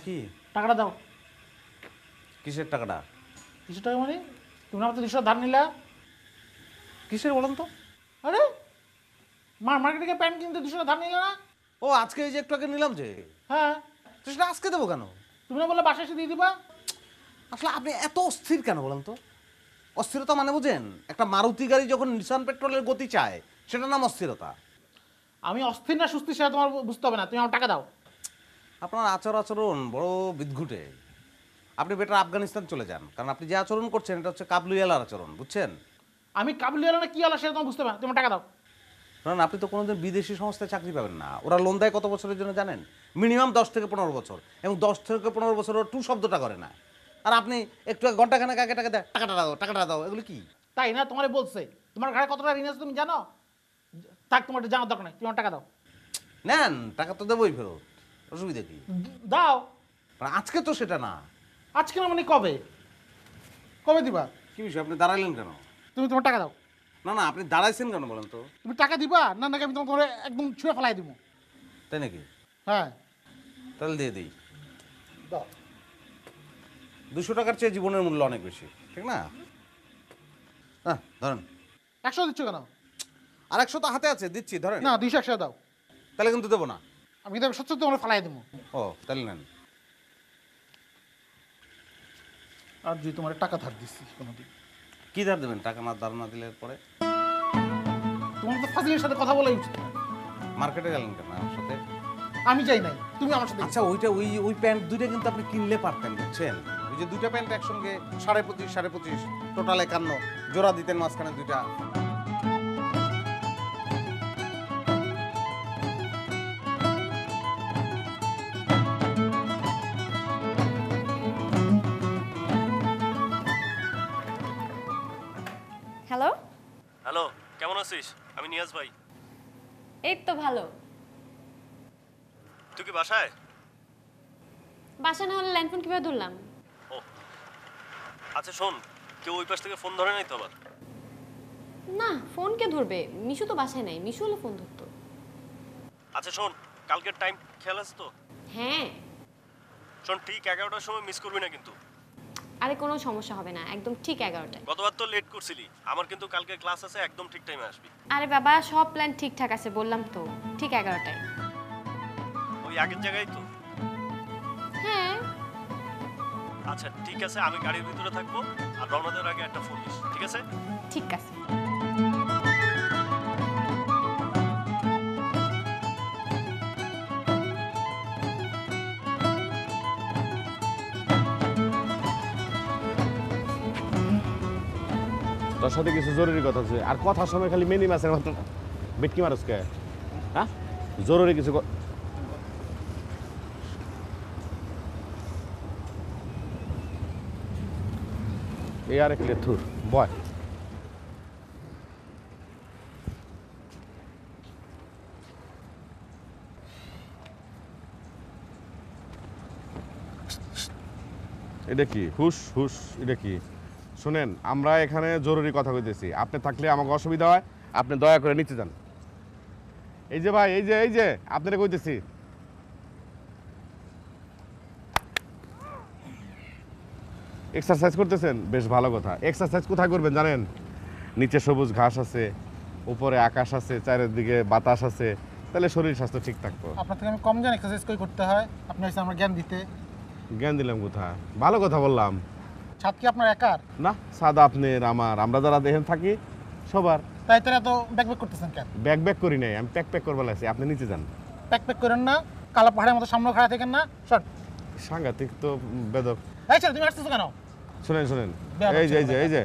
কি? টাকাটা দাও। কিসের টাকাটা? কিছু টাকা মানে? তুমি আমার তো দুশো ধার নিলা। কিসের বলেন তো? আরে মার মার্কেটে গিয়ে প্যান্ট কিনতে দুশো ধার নিলে না? ও আজকে এই যে একটু আগে নিলাম যে। হ্যাঁ। তো সেটা আজকে দেবো কেন? তুমি না বললে বাসায় এসে দিয়ে দিবা। আসলে আপনি এত অস্থির কেন বলেন তো? অস্থিরতা মানে বুঝেন একটা মারুতি গাড়ি যখন নিসান পেট্রোলের গতি চায় সেটার নাম অস্থিরতা। আমি অস্থির না সুস্থির সেটা তোমার বুঝতে হবে না। তুমি আমার টাকা দাও। আপনার আচর আচরণ বড় বিদঘুটে। আপনি বেটার আফগানিস্তান চলে যান কারণ আপনি যে আচরণ করছেন এটা হচ্ছে কাবলুয়ালার আচরণ বুঝছেন? আমি কাবুলি না কি হলো সেটা তোমার বুঝতে হবে না তুমি টাকা দাও। কারণ আপনি তো কোনোদিন বিদেশি সংস্থায় চাকরি পাবেন না। ওরা লোন দেয় কত বছরের জন্য জানেন? মিনিমাম দশ থেকে পনেরো বছর এবং দশ থেকে পনেরো বছর ওরা টু শব্দটা করে না। আর আপনি একটু ঘন্টাখানেক আগে টাকা দেয় টাকাটা দাও টাকাটা দাও এগুলো কি? তাই না? তোমার বলছে। তোমার ঘরে কত টাকা ঋণ আছে তুমি জানো? থাক তোমার জানার দরকার নেই তুমি আমার টাকা দাও। নেন টাকা তো দেবোই ফেরত। অসুবিধা কি? দাও। মানে আজকে তো সেটা না। আজকে না মানে কবে? কবে দিবা? কি বিষয় আপনি দাঁড়াইলেন কেন? তুমি তোমার টাকা দাও। না না আপনি দাঁড়াইছেন কেন বলেন তো? তুমি টাকা দিবা? না নাকি আমি তোমার একদম ছুঁয়ে ফেলাই দিব। তাই নাকি? হ্যাঁ। তাহলে দিয়ে দিই। দাও। দুশো টাকার চেয়ে জীবনের মূল্য অনেক বেশি ঠিক না? হ্যাঁ ধরেন। একশো দিচ্ছ কেন? আর একশো তো হাতে আছে দিচ্ছি ধরেন। না দুইশো একশো দাও। তাহলে কিন্তু দেবো না। আমি কিন্তু সত্যি তোমার ফেলাই দেবো। ও তাহলে নেন। আর যদি তোমার টাকা ধার দিচ্ছি কোনোদিন। কি ধার দেবেন? টাকা না ধার না দিলে পরে? তোমার তো ফাজিলের সাথে কথা বলাই উচিত মার্কেটে গেলেন কেন আমার সাথে? আমি যাই নাই তুমি আমার সাথে আচ্ছা ওইটা ওই ওই প্যান্ট দুইটা কিন্তু আপনি কিনলে পারতেন বুঝছেন? ওই যে দুইটা প্যান্ট একসঙ্গে সাড়ে পঁচিশ সাড়ে পঁচিশ টোটাল একান্ন জোড়া দিতেন মাঝখানে দুইটা। আছিস আমি নিয়াজ ভাই। এই তো ভালো। তুই কি বাসায়? বাসা না হলে ল্যান্ডফোন কীভাবে ধরলাম? ও। আচ্ছা শোন কেউ ওই পাশ থেকে ফোন ধরে নাই তো আবার? না ফোন কে ধরবে? মিশু তো বাসায় নাই মিশু হলে ফোন ধরতো। আচ্ছা শোন কালকের টাইম খেয়াল আছে তো? হ্যাঁ। শোন ঠিক এগারোটার সময় মিস করবি না কিন্তু। আরে কোনো সমস্যা হবে না একদম ঠিক এগারোটায়। গতবার তো লেট করছিলি আমার কিন্তু কালকে ক্লাস আছে একদম ঠিক টাইমে আসবি। আরে বাবা সব প্ল্যান ঠিকঠাক আছে বললাম তো ঠিক এগারোটায়। ওই আগের জায়গায় তো? হ্যাঁ। আচ্ছা ঠিক আছে আমি গাড়ির ভিতরে থাকব আর রওনা দেওয়ার আগে একটা ফোন দিস ঠিক আছে? ঠিক আছে। তোর সাথে কিছু জরুরি কথা আছে। আর কথার সময় খালি মেনি মাছের মতো বেটকি মারুস কে? হ্যাঁ? জরুরি কিছু এ আর এক লেথুর, বয়। এটা কি? হুশ হুশ, এটা কি? শুনেন আমরা এখানে জরুরি কথা কইতেছি। আপনি থাকলে আমাকে অসুবিধা হয় আপনি দয়া করে নিচে যান। এই যে ভাই এই যে এই যে আপনারা কইতেছি। এক্সারসাইজ করতেছেন? বেশ ভালো কথা। এক্সারসাইজ কোথায় করবেন জানেন? নিচে সবুজ ঘাস আছে উপরে আকাশ আছে চারিদিকে বাতাস আছে তাহলে শরীর স্বাস্থ্য ঠিক থাকব। আপনার থেকে আমি কম জানি এক্সারসাইজ করে করতে হয়? আপনি আমার জ্ঞান দিতে। জ্ঞান দিলাম কোথায়? ভালো কথা বললাম। ছাদ কি আপনার একার? না সাদা আপনার আমার। আমরা যারা দেখেন থাকি সবার। তাই তারা এত ব্যাক ব্যাক করতেছেন কেন? ব্যাগ করি নাই আমি প্যাক প্যাক করব লাগছি। আপনি নিচে যান। প্যাক প্যাক করেন না কালা পাহাড়ের মতো সামনে খাড়া থাকেন না শট সাংঘাতিক তো বেদক। এই ছেলে তুমি আসতেছো কেন? শুনেন শুনেন। এই যে এই যে এই যে।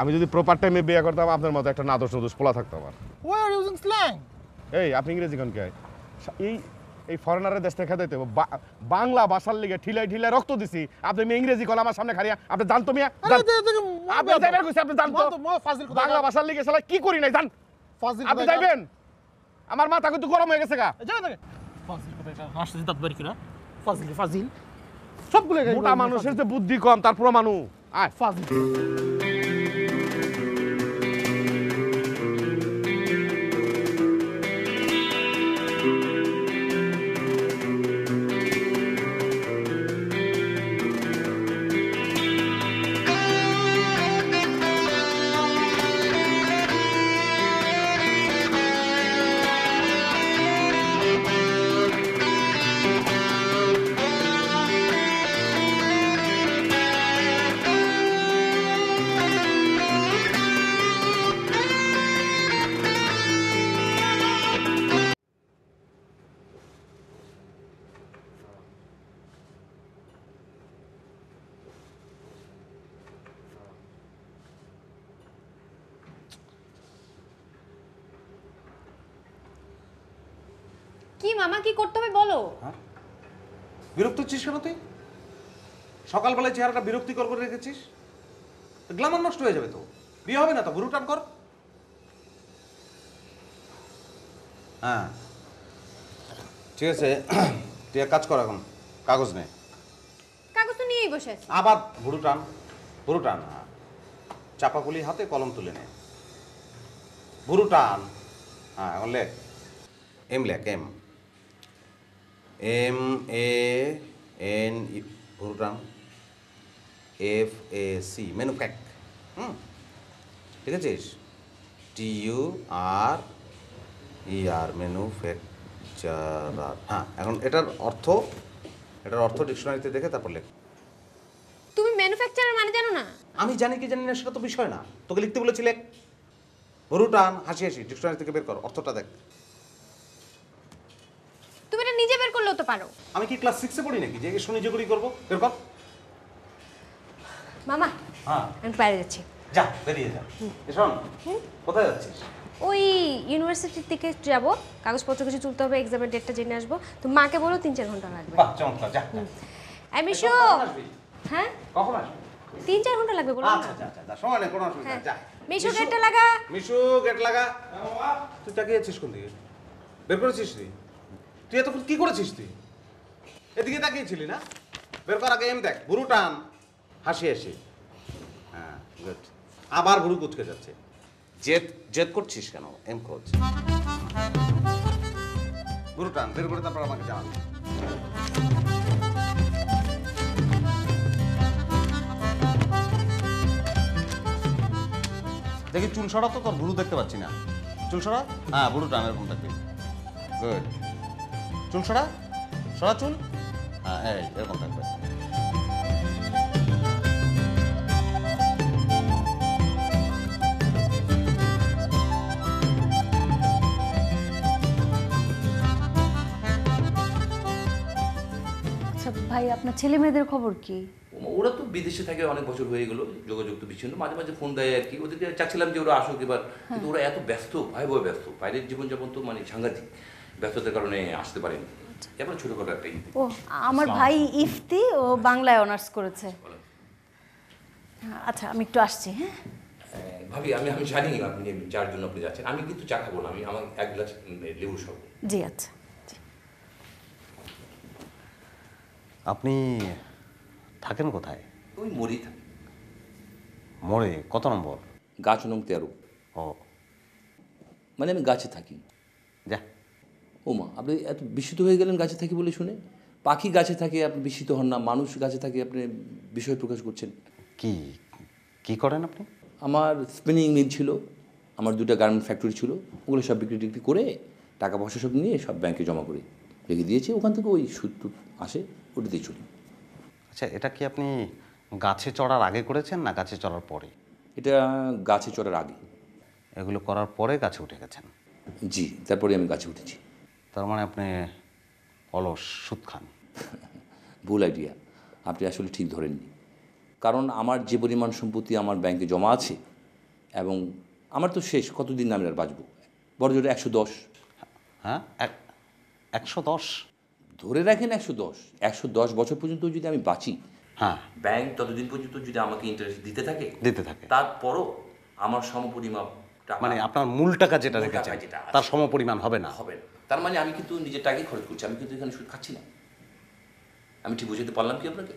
আমি যদি প্রপার টাইমে বিয়ে করতাম আপনার মতো একটা নাদোষ নদোষ পোলা থাকতো আমার। আর ইউজিং স্ল্যাং এই আপনি ইংরেজি কোন কে? এই এই ফরেনারের দেশ থেকে দিতে বাংলা ভাষার লিগে ঠিলাই ঠিলাই রক্ত দিছি। আপনি মেয়ে ইংরেজি কল আমার সামনে খারিয়া আপনি জানতো মিয়া। আপনি যাইবেন কইছি আপনি জানতো। বাংলা ভাষার লিগে শালা কি করি নাই জান। ফাজিল আপনি যাইবেন? আমার মাথা কিন্তু গরম হয়ে গেছে গা। ফাজিল ফাজিল ফাজিল। সবগুলো মোটা মানুষের যে বুদ্ধি কম তার প্রমাণু আয়। ফাজিল। কি করতে হবে বলো? বিরক্ত হচ্ছিস কেন তুই? সকালবেলায় চেহারাটা বিরক্তিকর করে রেখেছিস? গ্লামার নষ্ট হয়ে যাবে তো। বিয়ে হবে না তো ভুরু টান কর হ্যাঁ। ঠিক আছে তুই এক কাজ কর এখন কাগজ নে। কাগজ তো নিয়েই বসে আছি। আবার ভুরু টান ভুরু টান হ্যাঁ। চাপাকুলি হাতে কলম তুলে নে। ভুরু টান। হ্যাঁ এখন লেখ। এম লেখ এম। এম এ এন ভুরু টান এফ এ সি মেনু ফ্যাক হুম ঠিক আছিস টি ইউ আর ই আর মেনু ফ্যাকচারার হ্যাঁ এখন এটার অর্থ এটার অর্থ ডিকশনারিতে দেখে তারপর লেখ। তুমি ম্যানুফ্যাকচারার মানে জানো না? আমি জানি কি জানি না সেটা তো বিষয় না। তোকে লিখতে বলেছিলে ভরু টান হাসি হাসি ডিকশনারি থেকে বের কর অর্থটা দেখ। তুমি এটা নিজে বের করলেও তো পারো। আমি কি ক্লাস সিক্সে পড়ি নাকি? যে নিজে করি করব বের কর। মামা হ্যাঁ। আমি বাইরে যাচ্ছি। যা বেরিয়ে যা। এসন কোথায় যাচ্ছিস? ওই ইউনিভার্সিটির থেকে যাব। কাগজপত্র কিছু তুলতে হবে এক্সামের ডেটটা জেনে আসব। তো মাকে বলো তিন চার ঘণ্টা লাগবে। বাহ চমৎকার যা এই মিশু! হ্যাঁ? কখন আসবি? তিন চার ঘণ্টা লাগবে বললাম আচ্ছা যা সময় নেই কোনো অসুবিধা নেই, যা। মিশু গেটটা লাগা। মিশু গেট লাগা। তুই তাকিয়ে আছিস কোন দিকে? বের করেছিস তুই তুই এতক্ষণ কি করেছিস তুই? এদিকে তাকিয়েছিলি না? বের কর আগে এম দেখ, ভুরু টান, হাসি হাসি। হ্যাঁ গুড আবার ভুরু কুচকে যাচ্ছে। জেদ জেদ করছিস কেন? এম খোঁজ। ভুরু টান, বের করে তারপর আমাকে জানাবি। দেখি চুল সরা তো, তোর ভুরু দেখতে পাচ্ছি না। চুল সরা হ্যাঁ ভুরু টান, এরকম থাকবে। গুড চুল সরা সরা চুল হ্যাঁ এই এরকম থাকবে। আচ্ছা ভাই আপনার ছেলে মেয়েদের খবর কি? ওরা তো বিদেশে থাকে অনেক বছর হয়ে গেল যোগাযোগ তো বিচ্ছিন্ন। মাঝে মাঝে ফোন দেয় আর কি। ওদেরকে চাচ্ছিলাম যে ওরা আসুক এবার কিন্তু ওরা এত ব্যস্ত ভয়াবহ ব্যস্ত। বাইরের জীবনযাপন তো মানে সাংঘাতিক। ব্যস্ততার কারণে আসতে পারেনি। এবার ছোটখাটো একটা ও আমার ভাই ইফতি ও বাংলায় অনার্স করেছে। আচ্ছা আমি একটু আসছি হ্যাঁ? ভাবি আমি আমি জানি আপনি যার জন্য আপনি যাচ্ছেন। আমি কিন্তু চা খাব না আমি আমার এক গ্লাস লেবু সব জি আচ্ছা আপনি থাকেন কোথায়? ওই মরি থাকি। মরে কত নম্বর? গাছ নং তেরো। ও। মানে আমি গাছে থাকি। যা। ও মা আপনি এত বিস্মিত হয়ে গেলেন গাছে থাকি বলে শুনে। পাখি গাছে থাকে আপনি বিস্মিত হন না মানুষ গাছে থাকে আপনি বিষয় প্রকাশ করছেন। কি কি করেন আপনি? আমার স্পিনিং মিল ছিল আমার দুটো গার্মেন্ট ফ্যাক্টরি ছিল ওগুলো সব বিক্রি টিক্রি করে টাকা পয়সা সব নিয়ে সব ব্যাংকে জমা করে। রেখে দিয়েছি ওখান থেকে ওই সুদ আসে দিয়ে চলি। আচ্ছা এটা কি আপনি গাছে চড়ার আগে করেছেন না গাছে চড়ার পরে? এটা গাছে চড়ার আগে। এগুলো করার পরে গাছে উঠে গেছেন? জি তারপরে আমি গাছে উঠেছি। তার মানে আপনি অলস সুদ খান (laughs) ভুল আইডিয়া আপনি আসলে ঠিক ধরেননি। কারণ আমার যে পরিমাণ সম্পত্তি আমার ব্যাংকে জমা আছে এবং আমার তো শেষ কতদিন আমি আর বাঁচবো? বড় জোরে একশো দশ। হ্যাঁ একশো দশ? ধরে রাখেন একশো দশ। একশো দশ বছর পর্যন্ত যদি আমি বাঁচি হ্যাঁ। ব্যাংক ততদিন পর্যন্ত যদি আমাকে ইন্টারেস্ট দিতে থাকে দিতে থাকে। তারপরও আমার সমপরিমাপ মানে আপনার মূল টাকা যেটা যেটা তার সমপরিমাণ হবে না। হবে না। তার মানে আমি কিন্তু নিজের টাকাই খরচ করছি আমি কিন্তু এখানে সুদ খাচ্ছি না। আমি ঠিক বুঝাতে পারলাম কি আপনাকে?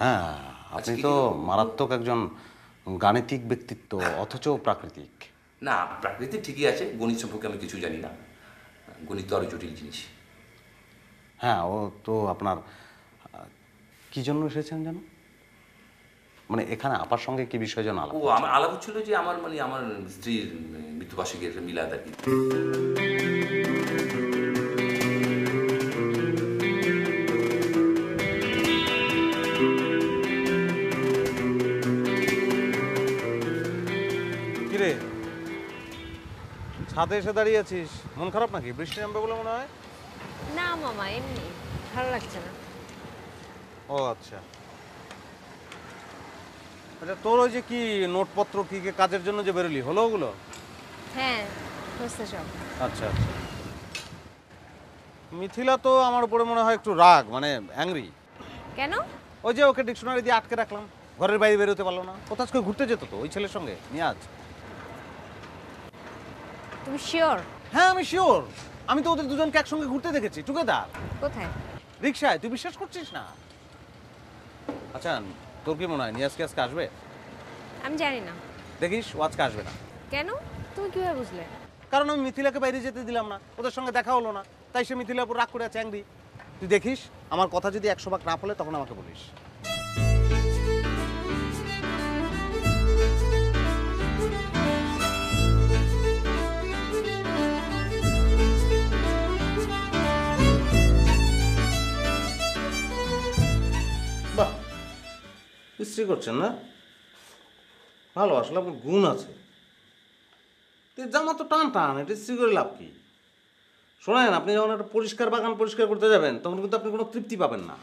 হ্যাঁ আপনি তো মারাত্মক একজন গাণিতিক ব্যক্তিত্ব অথচ প্রাকৃতিক। না প্রাকৃতি ঠিকই আছে গণিত সম্পর্কে আমি কিছু জানি না। গণিত তো আরও জটিল জিনিস। হ্যাঁ ও তো আপনার কি জন্য এসেছেন যেন? মানে এখানে আপার সঙ্গে কি বিষয় যেন আলাপ ও আমার আলাপ হচ্ছিল যে আমার মানে আমার স্ত্রীর মৃত্যুবার্ষিকী একটা মিলাদ আর কি। কিরে? ছাদে এসে দাঁড়িয়ে আছিস? মন খারাপ নাকি? বৃষ্টি নামবে বলে মনে হয়? না মামা এমনি। ভালো লাগছে না। ও আচ্ছা। আচ্ছা তোর ওই যে কি নোটপত্র কি কি কাজের জন্য যে বেরোলি হলো ওগুলো? হ্যাঁ হচ্ছে সব। আচ্ছা আচ্ছা। মিথিলা তো আমার উপরে মনে হয় একটু রাগ মানে অ্যাংরি কেন? ওই যে ওকে ডিকশনারি দিয়ে আটকে রাখলাম ঘরের বাইরে বেরোতে পারল না। কোথাও আজকে ঘুরতে যেত তো ওই ছেলের সঙ্গে নিয়াজ তুমি শিওর হ্যাঁ আমি শিওর আমি তো ওদের দুজনকে একসঙ্গে ঘুরতে দেখেছি টুগেদার কোথায়? রিক্সায় তুই বিশ্বাস করছিস না? আচ্ছা তোর কি মনে হয় নিয়াজ কি আজকে আসবে? আমি জানি না। দেখিস ও আজকে আসবে না। কেন? তুমি কীভাবে বুঝলে? কারণ আমি মিথিলাকে বাইরে যেতে দিলাম না ওদের সঙ্গে দেখা হলো না তাই সে মিথিলার উপর রাগ করে অ্যাংরি। তুই দেখিস আমার কথা যদি একশো ভাগ না ফলে তখন আমাকে বলিস। ইস্ত্রি করছেন না? ভালো, আসলে আপনার গুণ আছে। জামা তো টান টান, এটা ইস্ত্রি করে লাভ কি? শোনেন, আপনি যখন একটা পরিষ্কার বাগান পরিষ্কার করতে যাবেন, তখন কিন্তু আপনি কোনো তৃপ্তি পাবেন না।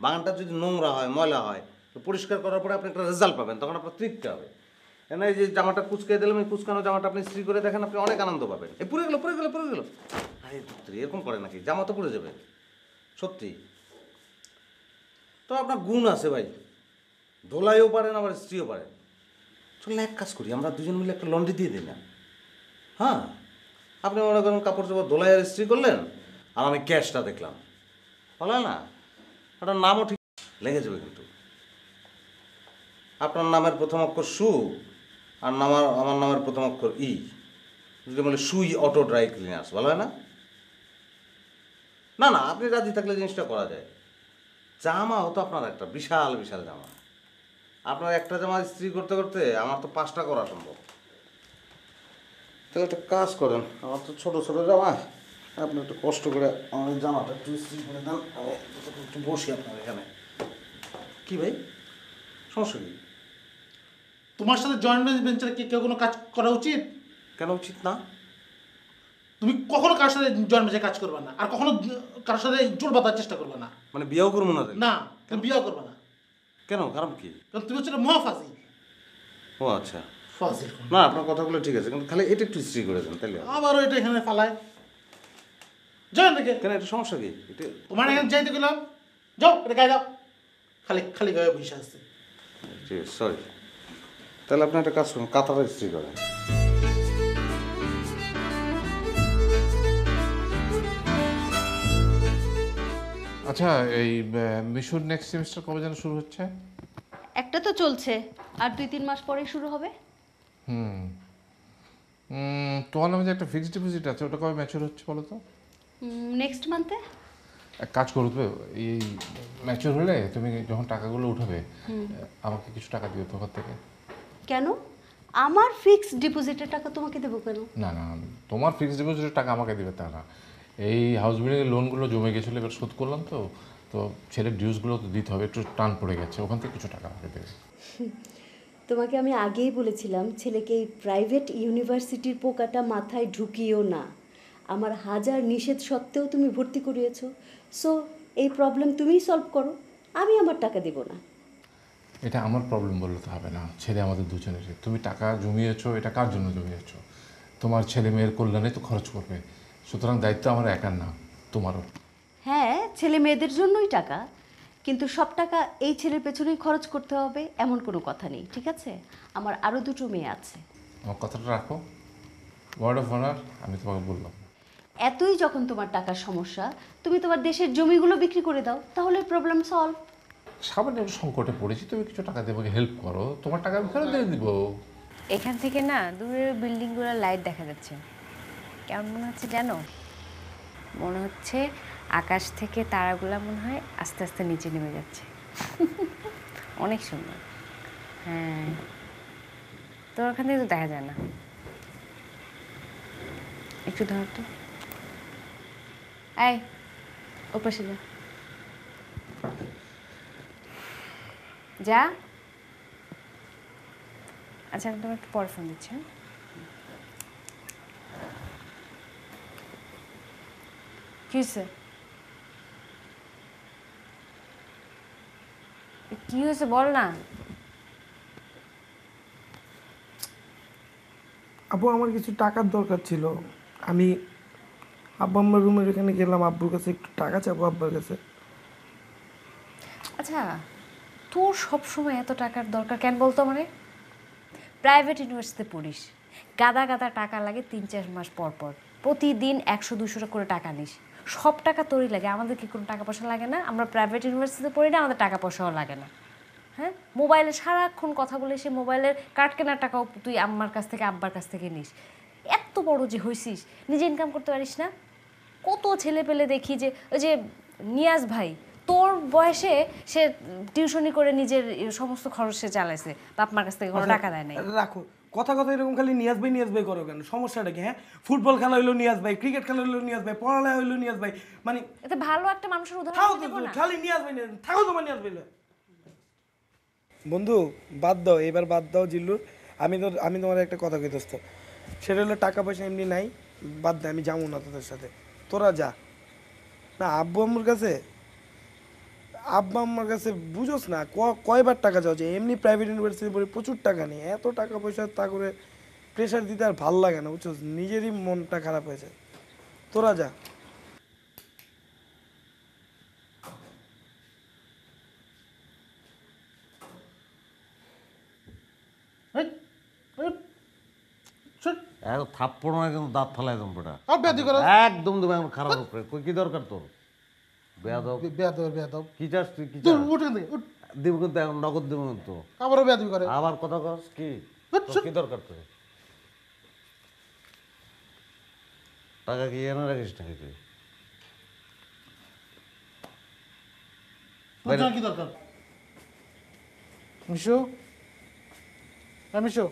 বাগানটা যদি নোংরা হয়, ময়লা হয়, তো পরিষ্কার করার পরে আপনি একটা রেজাল্ট পাবেন, তখন আপনার তৃপ্তি হবে। কেন এই যে জামাটা কুচকে দিলাম, এই কুচকানো জামাটা আপনি ইস্ত্রি করে দেখেন, আপনি অনেক আনন্দ পাবেন। এই পুড়ে গেলো পুড়ে গেলো পুড়ে গেলো। আরে এরকম করে নাকি? জামা তো পুড়ে যাবে। সত্যি। তো আপনার গুণ আছে ভাই। ধোলাইও পারেন, আবার স্ত্রীও পারেন। চলুন এক কাজ করি, আমরা দুজন মিলে একটা লন্ড্রি দিয়ে দিই না। হ্যাঁ? আপনি মনে করেন কাপড় চোপড় দোলাই আর ইস্ত্রি করলেন, আর আমি ক্যাশটা দেখলাম। বলা না? ওটার নামও ঠিক লেগে যাবে কিন্তু। আপনার নামের প্রথম অক্ষর সু, আর নামার, আমার নামের প্রথম অক্ষর ই। যদি বলে সুই অটো ড্রাই ক্লিনার্স বলা হয় না? না না, আপনি রাজি থাকলে জিনিসটা করা যায়। জামা হতো আপনার একটা, বিশাল বিশাল জামা। আপনার একটা জামা ইস্ত্রি করতে করতে আমার তো পাঁচটা করা সম্ভব। তাহলে একটা কাজ করেন আমার তো ছোটো ছোটো জামা আপনি একটু কষ্ট করে আমার জামাটা একটু ইস্ত্রি করে দেন একটু বসি আপনার এখানে। কি ভাই? সমস্যা কি? তোমার সাথে জয়েন্ট ভেঞ্চারে কি কেউ কোনো কাজ করা উচিত? কেন উচিত না? তুমি কখনো কার সাথে জয়েন্ট ভেঞ্চারে কাজ করবে না আর কখনো কারোর সাথে জোর বাঁধার চেষ্টা করবে না। মানে বিয়েও করব না? না বিয়েও করবে না। কেন? কারণ কি? কারণ তুমি হচ্ছে মহা ফাজিল ও আচ্ছা। ফাজিল না আপনার কথাগুলো ঠিক আছে কিন্তু খালি এটা একটু স্ত্রী করেছেন তাহলে আবার আবারও এটা এখানে ফালায়। যাও দেখে কেন এটা সমস্যা কি? এটা তোমার এখানে যাইতে গেলাম যাও এটা গায়ে যাও খালি খালি গায়ে বসে আসছে আছে সরি তাহলে আপনি একটা কাজ করুন কাতারে স্ত্রী করেন। আচ্ছা এই মিশুর নেক্সট সেমিস্টার কবে যেন শুরু হচ্ছে? একটা তো চলছে। আর দুই তিন মাস পরেই শুরু হবে। হুম। তোমার নামে যে একটা ফিক্সড ডিপোজিট আছে ওটা কবে ম্যাচুর হচ্ছে বলো তো? নেক্সট মান্থে এক কাজ করবে এই ম্যাচুর হলে তুমি যখন টাকাগুলো উঠাবে আমাকে কিছু টাকা দিও তোমার থেকে। কেন? আমার ফিক্সড ডিপোজিটের টাকা তোমাকে দেবো কেন? না না তোমার ফিক্সড ডিপোজিটের টাকা আমাকে দিবে তা না। এই হাউস বিল্ডিংয়ের লোনগুলো জমে গেছিল এবার শোধ করলাম তো তো ছেলের ডিউসগুলো তো দিতে হবে একটু টান পড়ে গেছে ওখান থেকে কিছু টাকা আমাকে দেবে। তোমাকে আমি আগেই বলেছিলাম ছেলেকে এই প্রাইভেট ইউনিভার্সিটির পোকাটা মাথায় ঢুকিও না। আমার হাজার নিষেধ সত্ত্বেও তুমি ভর্তি করিয়েছো। সো এই প্রবলেম তুমিই সলভ করো আমি আমার টাকা দেব না। এটা আমার প্রবলেম বললে তো হবে না ছেলে আমাদের দুজনের তুমি টাকা জমিয়েছো এটা কার জন্য জমিয়েছো? তোমার ছেলে মেয়ের কল্যাণে তো খরচ করবে। সুতরাং দায়িত্ব আমার একার না তোমারও। হ্যাঁ ছেলে মেয়েদের জন্যই টাকা। কিন্তু সব টাকা এই ছেলের পেছনেই খরচ করতে হবে এমন কোনো কথা নেই ঠিক আছে? আমার আরও দুটো মেয়ে আছে। আমার কথাটা রাখো। ওয়ার্ড অফ অনার আমি তোমাকে বললাম। এতই যখন তোমার টাকার সমস্যা তুমি তোমার দেশের জমিগুলো বিক্রি করে দাও তাহলে প্রবলেম সলভ সামান্য সংকটে পড়েছি তুমি কিছু টাকা দিয়ে আমাকে হেল্প করো। তোমার টাকা আমি ফেরত দিয়ে দিবো। এখান থেকে না দূরের বিল্ডিংগুলোর লাইট দেখা যাচ্ছে। কেমন মনে হচ্ছে জানো? মনে হচ্ছে আকাশ থেকে তারাগুলো মনে হয় আস্তে আস্তে নিচে নেমে যাচ্ছে। (laughs) অনেক সুন্দর। হ্যাঁ। তোর ওখান থেকে তো দেখা যায় না। একটু ধর তো। এই ওপাশে যা। যা। আচ্ছা আমি তোমাকে একটু পরে ফোন দিচ্ছি হ্যাঁ? কি হয়েছে কি হয়েছে বল না। আপু আমার কিছু টাকার দরকার ছিল। আমি আব্বা আম্মার রুমের এখানে গেলাম। আব্বুর কাছে একটু টাকা চাবো আব্বার কাছে। আচ্ছা তোর সব সময় এত টাকার দরকার কেন বলতো মানে প্রাইভেট ইউনিভার্সিটিতে পড়িস। গাদা গাদা টাকা লাগে তিন চার মাস পর পর। প্রতিদিন একশো দুশো করে টাকা নিস। সব টাকা তোরই লাগে। আমাদের কি কোনো টাকা পয়সা লাগে না। আমরা প্রাইভেট ইউনিভার্সিটিতে পড়ি না আমাদের টাকা পয়সাও লাগে না। হ্যাঁ? মোবাইলে সারাক্ষণ কথা বলে সে মোবাইলের কার্ড কেনার টাকাও তুই আম্মার কাছ থেকে আব্বার কাছ থেকে নিস। এত বড় যে হইছিস নিজে ইনকাম করতে পারিস না। কত ছেলে পেলে দেখি যে ওই যে নিয়াজ ভাই তোর বয়সে সে টিউশনি করে নিজের সমস্ত খরচ সে চালাইছে বাপ মার কাছ থেকে কোনো আচ্ছা, টাকা দেয় নাই। রাখো। কথা কথা এরকম খালি নিয়াজ ভাই নিয়াজ ভাই করো কেন? সমস্যাটা কি হ্যাঁ? ফুটবল খেলা হইল নিয়াজ ভাই ক্রিকেট খেলা হইল নিয়াজ ভাই পড়ালেখা হইল নিয়াজ ভাই মানে এতে ভালো একটা মানুষের থাকো উদাহরণ তো না। খালি নিয়াজ ভাই নিয়াজ- থাকো তোমার নিয়াজ ভাই বন্ধু বাদ দাও এবার বাদ দাও জিল্লুর। আমি তো আমি তোমার একটা কথা কইতেছ সেটা হলো টাকা পয়সা এমনি নাই বাদ দে আমি যাব না তোদের সাথে। তোরা যা। না আব্বু আম্মুর কাছে আব্বা আম্মার কাছে বুঝোস না ক- কয়বার টাকা চাও যে এমনি প্রাইভেট ইউনিভার্সিটি পড়ে প্রচুর টাকা নেই। এত টাকা পয়সা তা করে প্রেশার দিতে আর ভালো লাগে না বুঝছোস? নিজেরই মনটা খারাপ হয়েছে। তোরা যা। থাপ্পড় মানে কিন্তু দাঁত বেয়াদবি করো। একদম তুমি আমার খারাপ উপরে কই কি দরকার তোর? বেয়াদব? বেয়াদব বেয়াদব। কি চাস তুই কি চাস? উঠ এখান উঠ। দিব কিন্তু নগদ দিব কিন্তু আবারও বেয়াদবি করে। আবার কথা কস কি? কি দরকার তোর? টাকা কি এনে রাখিস নাকি তুই? কি দরকার? মিশু? হ্যাঁ মিশু।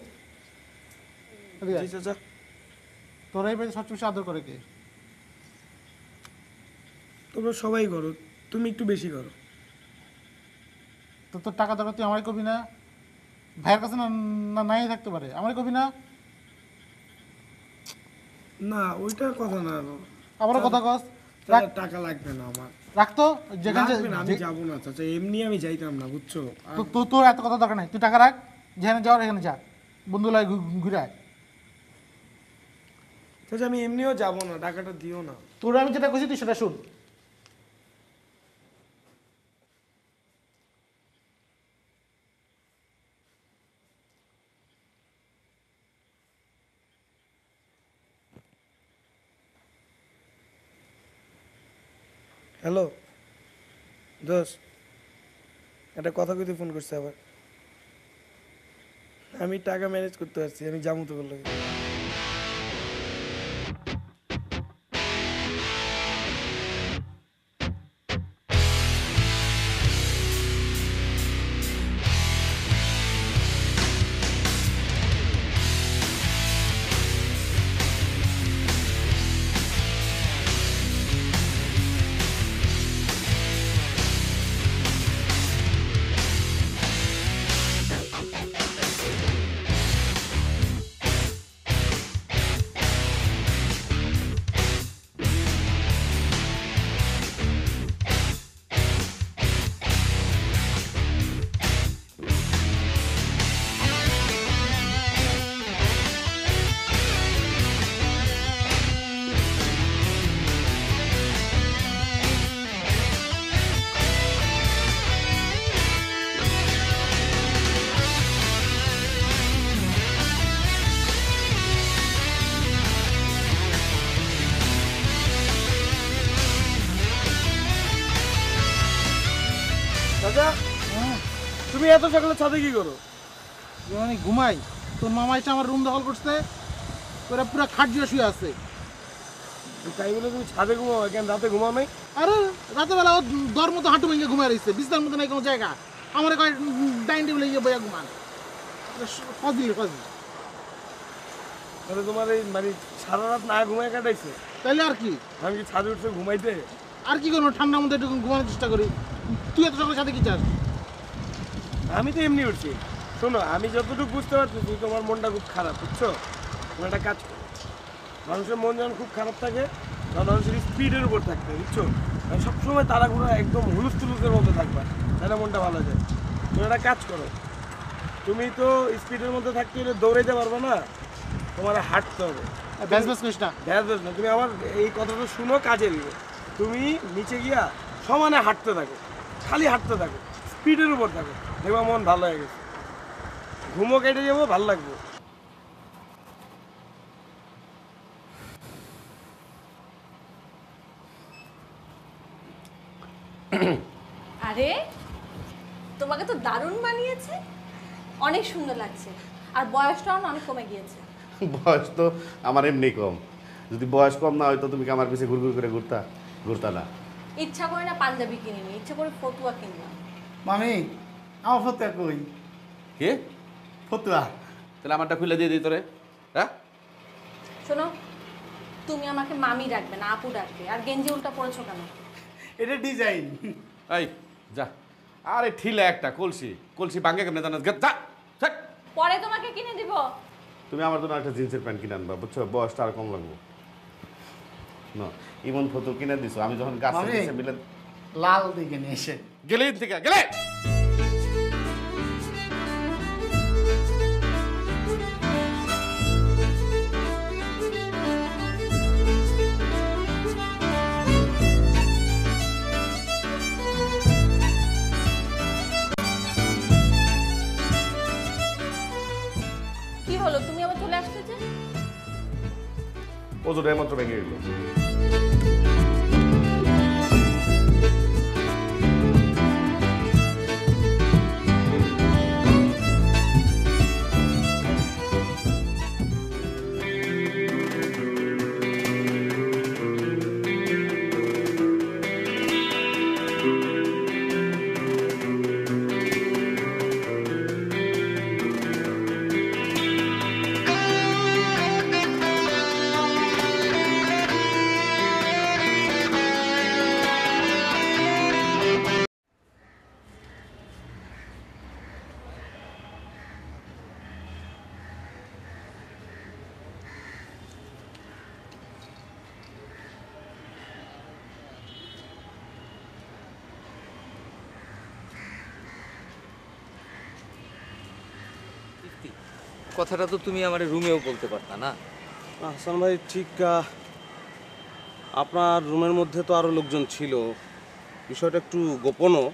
তোরা এই সবচেয়ে বেশি আদর করে কে? তোমরা সবাই করো তুমি একটু বেশি করো। তো তোর টাকা দরকার তুই আমার কবি না? ভাইয়ের কাছে না নাই থাকতে পারে আমারই কবি না? না ওইটা কথা না। আবারও কথা কস। টাকা লাগবে না আমার। রাখতো যেখানে আমি যাব না চাচা এমনি আমি যাইতাম না বুঝছ? তো- তো- তোর এত কথা দরকার নাই তুই টাকা রাখ যেখানে যাওয়ার এখানে যা বন্ধু লাগে ঘুরে আয়। চাচা আমি এমনিও যাব না টাকাটা দিও না। তোর আমি যেটা কইছি তুই সেটা শুন। হ্যালো দোষ একটা কথা কইতে ফোন করছে আবার। আমি টাকা ম্যানেজ করতে পারছি, আমি জামু তো বলল সকালে ছাদে কি করো? মানে ঘুমাই। তোর মামা এসে আমার রুম দখল করছে। ওরা পুরো খাট দিয়ে শুয়ে আছে। তাই বলে তুমি ছাদে ঘুমাও কেন রাতে ঘুমাও নাই? আরে রাতে বেলা ও দর মতো হাঁটু ভেঙে ঘুমায় রয়েছে। বিছনার মতো নাই কোনো জায়গা। আমার কয় ডাইনিং টেবিলে গিয়ে বইয়া ঘুমান। ফজিল ফজিল। তাহলে তোমার এই মানে সারা রাত না ঘুমায় কাটাইছে? তাইলে আর কি? আমি কি ছাদে উঠছে ঘুমাইতে? আর কি করব? ঠান্ডার মধ্যে একটু ঘুমানোর চেষ্টা করি। তুই এত সকালের সাথে কি চাস? আমি তো এমনি উঠছি। শোনো আমি যতটুকু বুঝতে পারতেছি তোমার মনটা খুব খারাপ বুঝছ? তুমি একটা কাজ করো। মানুষের মন যখন খুব খারাপ থাকে তখন মানুষের স্পিডের উপর থাকতে বুঝছ? মানে সবসময় তারাগুলো একদম হুলুস তুলুসের মধ্যে থাকবা তাহলে মনটা ভালো যায়। তুমি একটা কাজ করো। তুমি তো স্পিডের মধ্যে থাকতে হলে দৌড়াইতে পারবে না তোমার হাঁটতে হবে। ব্যাস ব্যাস করিস না। ব্যাস ব্যাস না তুমি আমার এই কথাটা শুনো কাজে দিবে। তুমি নিচে গিয়া সমানে হাঁটতে থাকো খালি হাঁটতে থাকো স্পিডের উপর থাকো। দেখবা মন ভালো হয়ে গেছে। ঘুমো কেটে যাব ভালো লাগবে। আরে তোমাকে তো দারুণ বানিয়েছে। অনেক সুন্দর লাগছে। আর বয়সটাও অনেক কমে গিয়েছে। (laughs) বয়স তো আমার এমনি কম। যদি বয়স কম না হয়তো তুমি কি আমার পিছিয়ে ঘুরঘুর করে ঘুরতা ঘুরতা না? ইচ্ছা করে না পাঞ্জাবি কিনিনি ইচ্ছা করে ফতুয়া কিনলাম। মামি আমার ফতুয়া কই? কে? ফতুয়া। তাহলে আমারটা খুলে দিয়ে দিই তোরে। হ্যাঁ? শোনো তুমি আমাকে মামি ডাকবে না আপু ডাকবে। আর গেঞ্জি উল্টা পড়েছো কেন? এটা ডিজাইন। এই যা। আরে ঠিলে একটা কলসি। কলসি ভাঙ্গে কেমনে জানাস যা যা। পরে তোমাকে কিনে দিব। তুমি আমার জন্য একটা জিন্সের প্যান্ট কিনে আনবা বুঝছ? বয়সটা আর কম লাগবো। না ইমন ফটো কিনে দিছো। আমি যখন গাছে মামি। মিলে লাল দিকে নিয়ে এসে। গেলে থেকে গেলে! o Zulema Trubengirlo. কথাটা তো তুমি আমার রুমেও বলতে পারতা না। হাসান ভাই ঠিক আপনার রুমের মধ্যে তো আরও লোকজন ছিল। বিষয়টা একটু গোপনও।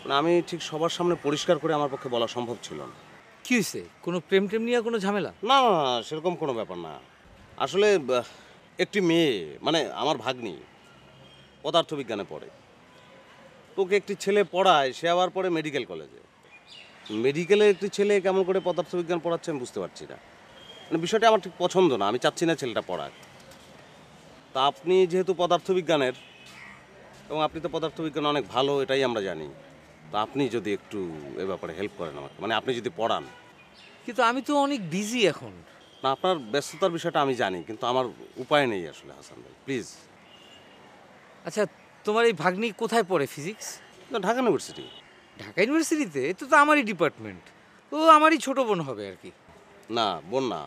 মানে আমি ঠিক সবার সামনে পরিষ্কার করে আমার পক্ষে বলা সম্ভব ছিল না। কি হয়েছে কোনো প্রেম টেম নিয়ে কোনো ঝামেলা? না না না, সেরকম কোনো ব্যাপার না। আসলে আহ, একটি মেয়ে মানে আমার ভাগ্নি পদার্থবিজ্ঞানে পড়ে। তোকে একটি ছেলে পড়ায় সে আবার পড়ে মেডিকেল কলেজে মেডিকেলে একটি ছেলে কেমন করে পদার্থবিজ্ঞান পড়াচ্ছে আমি বুঝতে পারছি না। মানে বিষয়টা আমার ঠিক পছন্দ না আমি চাচ্ছি না ছেলেটা পড়াক। তা আপনি যেহেতু পদার্থবিজ্ঞানের এবং আপনি তো পদার্থবিজ্ঞানে অনেক ভালো এটাই আমরা জানি। তা আপনি যদি একটু এ ব্যাপারে হেল্প করেন আমাকে মানে আপনি যদি পড়ান। কিন্তু আমি তো অনেক বিজি এখন। না আপনার ব্যস্ততার বিষয়টা আমি জানি কিন্তু আমার উপায় নেই আসলে হাসান ভাই প্লিজ আচ্ছা তোমার এই ভাগ্নি কোথায় পড়ে ফিজিক্স না ঢাকা ইউনিভার্সিটি ঢাকা ইউনিভার্সিটিতে এ তো তো আমারই ডিপার্টমেন্ট ও আমারই ছোট বোন হবে আর কি। না বোন না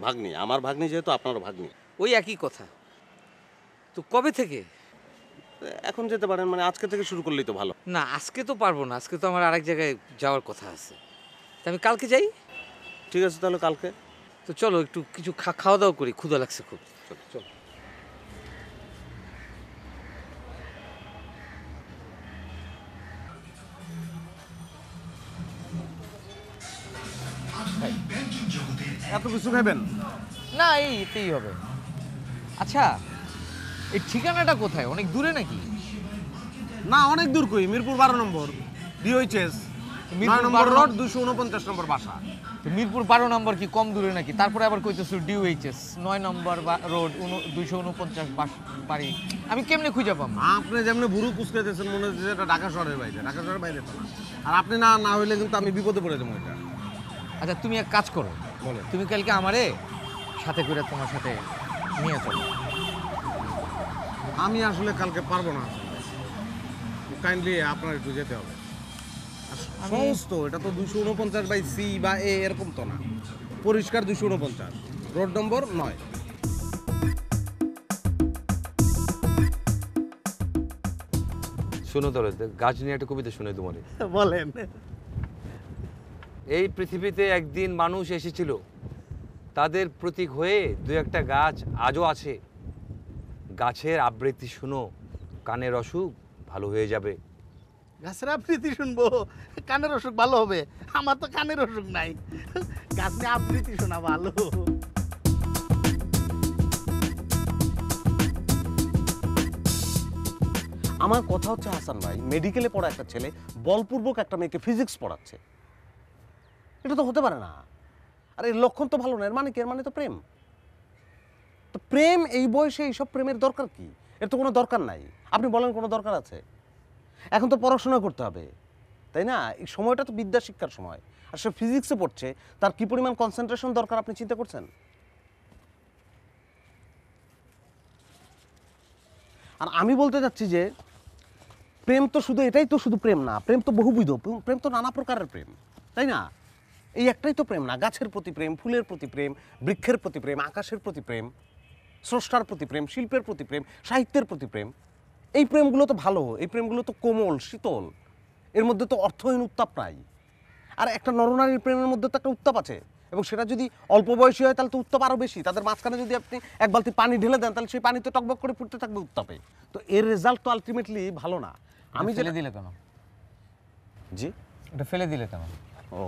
ভাগ্নি। আমার ভাগ্নি যেহেতু আপনার ভাগ্নি। ওই একই কথা। তো কবে থেকে? এখন যেতে পারেন মানে আজকে থেকে শুরু করলেই তো ভালো। না আজকে তো পারব না আজকে তো আমার আরেক জায়গায় যাওয়ার কথা আছে। তা আমি কালকে যাই? ঠিক আছে তাহলে কালকে। তো চলো একটু কিছু খাওয়া দাওয়া করি ক্ষুধা লাগছে খুব। চলো চলো। এত কিছু খাবেন না এই এতেই হবে। আচ্ছা এই ঠিকানাটা কোথায়? অনেক দূরে নাকি? না অনেক দূর কই? মিরপুর বারো নম্বর ডিওইচএস মিরপুর নম্বর বারো রোড দুশো উনপঞ্চাশ নম্বর বাসা। মিরপুর বারো নম্বর কি কম দূরে নাকি? তারপরে আবার কইতেছো ডিউএইচএস নয় নম্বর রোড দুইশো উনপঞ্চাশ বাড়ি। আমি কেমনে খুঁজে পাবো? আপনি যেমনি বুড়ো কুচকাইতেছেন মনে হচ্ছে এটা ঢাকা শহরের বাইরে। ঢাকা শহরের বাইরে আর আপনি না না হইলে কিন্তু আমি বিপদে পড়ে যাব এটা। আচ্ছা তুমি এক কাজ করো। বলো তুমি কালকে আমারে সাথে করে তোমার সাথে নিয়ে চলো। আমি আসলে কালকে পারব না। কাইন্ডলি আপনার একটু যেতে হবে। সমস্ত এটা তো দুশো উনপঞ্চাশ বাই সি বা এ এরকম তো না। পরিষ্কার দুশো উনপঞ্চাশ। রোড নম্বর নয়। শোনো তাহলে গাছ নিয়ে একটা কবিতা শুনে তোমার। বলেন। এই পৃথিবীতে একদিন মানুষ এসেছিল। তাদের প্রতীক হয়ে দু একটা গাছ আজও আছে। গাছের আবৃত্তি শুনো কানের অসুখ ভালো হয়ে যাবে। গাছের আবৃত্তি শুনব? কানের অসুখ ভালো হবে? আমার তো কানের অসুখ নাই। গাছ নিয়ে আবৃত্তি শোনা ভালো। আমার কথা হচ্ছে হাসান ভাই মেডিকেলে পড়া একটা ছেলে বলপূর্বক একটা মেয়েকে ফিজিক্স পড়াচ্ছে। এটা তো হতে পারে না। আর এর লক্ষণ তো ভালো না, এর মানে কি? এর মানে তো প্রেম। তো প্রেম এই বয়সে এইসব প্রেমের দরকার কি? এর তো কোনো দরকার নাই। আপনি বলেন কোনো দরকার আছে? এখন তো পড়াশোনা করতে হবে, তাই না? এই সময়টা তো বিদ্যা শিক্ষার সময়। আর সে ফিজিক্সে পড়ছে, তার কি পরিমাণ কনসেন্ট্রেশন দরকার আপনি চিন্তা করছেন? আর আমি বলতে চাচ্ছি যে, প্রেম তো শুধু এটাই তো শুধু প্রেম না, প্রেম তো বহুবিধ। প্রেম- তো নানা প্রকারের প্রেম, তাই না? এই একটাই তো প্রেম না গাছের প্রতি প্রেম ফুলের প্রতি প্রেম বৃক্ষের প্রতি প্রেম আকাশের প্রতি প্রেম স্রষ্টার প্রতি প্রেম শিল্পের প্রতি প্রেম সাহিত্যের প্রতি প্রেম এই প্রেমগুলো তো ভালো এই প্রেমগুলো তো কোমল শীতল এর মধ্যে তো অর্থহীন উত্তাপ নাই। আর একটা নরনারীর প্রেমের মধ্যে তো একটা উত্তাপ আছে এবং সেটা যদি অল্প বয়সী হয় তাহলে তো উত্তাপ আরও বেশি তাদের মাঝখানে যদি আপনি এক বালতি পানি ঢেলে দেন তাহলে সেই পানি তো টকবক করে ফুটতে থাকবে উত্তাপে। তো এর রেজাল্ট তো আলটিমেটলি ভালো না। আমি আমি ফেলে দিলে কেন? জি? এটা ফেলে দিলে কেন? ও।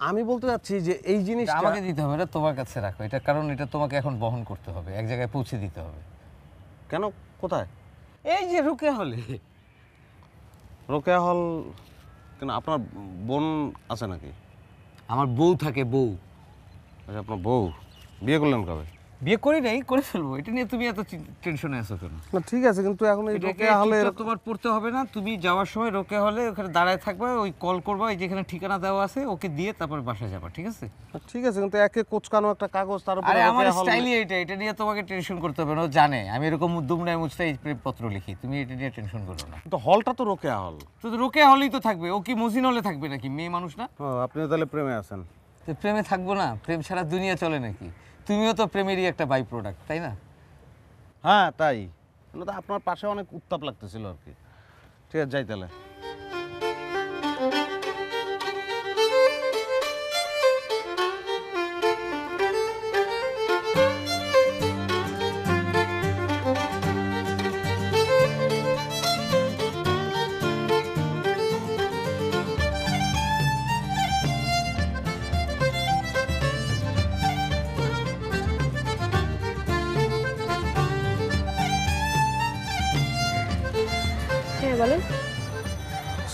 আমি বলতে চাচ্ছি যে এই জিনিস জিনিসটা আমাকে দিতে হবে এটা তোমার কাছে রাখো। এটা কারণ এটা তোমাকে এখন বহন করতে হবে এক জায়গায় পৌঁছে দিতে হবে। কেন? কোথায়? এই যে রুকে হলে। রোকেয়া হল কেন আপনার বোন আছে নাকি? আমার বউ থাকে বউ। আচ্ছা আপনার বউ। বিয়ে করলেন কবে? বিয়ে করি নাই করে ফেলব। এটা নিয়ে তুমি এত টেনশনে আছো কেন? না ঠিক আছে কিন্তু এখন এই রোকেয়া হলে তোমার পড়তে হবে না তুমি যাওয়ার সময় রোকে হলে ওখানে দাঁড়ায় থাকবে ওই কল করবা ওই যেখানে ঠিকানা দেওয়া আছে ওকে দিয়ে তারপর বাসায় যাবা ঠিক আছে? ঠিক আছে কিন্তু একে কোচকানো একটা কাগজ তার উপরে আমার স্টাইলই এটা এটা নিয়ে তোমাকে টেনশন করতে হবে না ও জানে। আমি এরকম দুমড়ায় মুছতে এই পত্র লিখি তুমি এটা নিয়ে টেনশন করো না। তো হলটা তো রোকেয়া হল। তো রোকে হলেই তো থাকবে ও কি মজিন হলে থাকবে নাকি মেয়ে মানুষ না? আপনি তাহলে প্রেমে আছেন। প্রেমে থাকব না প্রেম ছাড়া দুনিয়া চলে নাকি? তুমিও তো প্রেমেরই একটা বাই প্রোডাক্ট তাই না? হ্যাঁ তাই। তো আপনার পাশে অনেক উত্তাপ লাগতেছিল আর কি। ঠিক আছে, যাই তাহলে।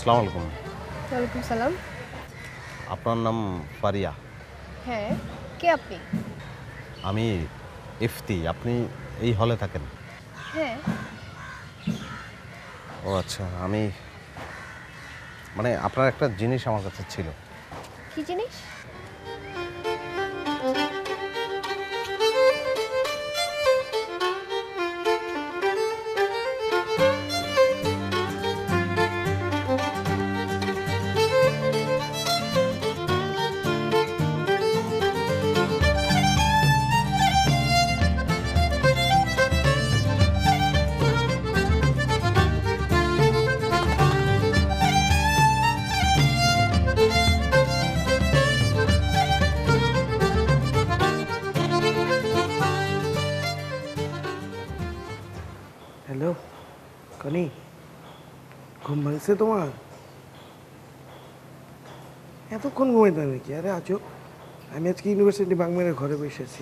আসসালামু আলাইকুম। ওয়ালাইকুম সালাম। আপনার নাম ফারিয়া। হ্যাঁ কে আপনি? আমি ইফতি আপনি এই হলে থাকেন। হ্যাঁ। ও আচ্ছা আমি মানে আপনার একটা জিনিস আমার কাছে ছিল। কি জিনিস? ভাঙছে তোমার? এতক্ষণ ঘুমাইতে নাকি? আরে আছো আমি আজকে ইউনিভার্সিটি বাংলার ঘরে বসেছি।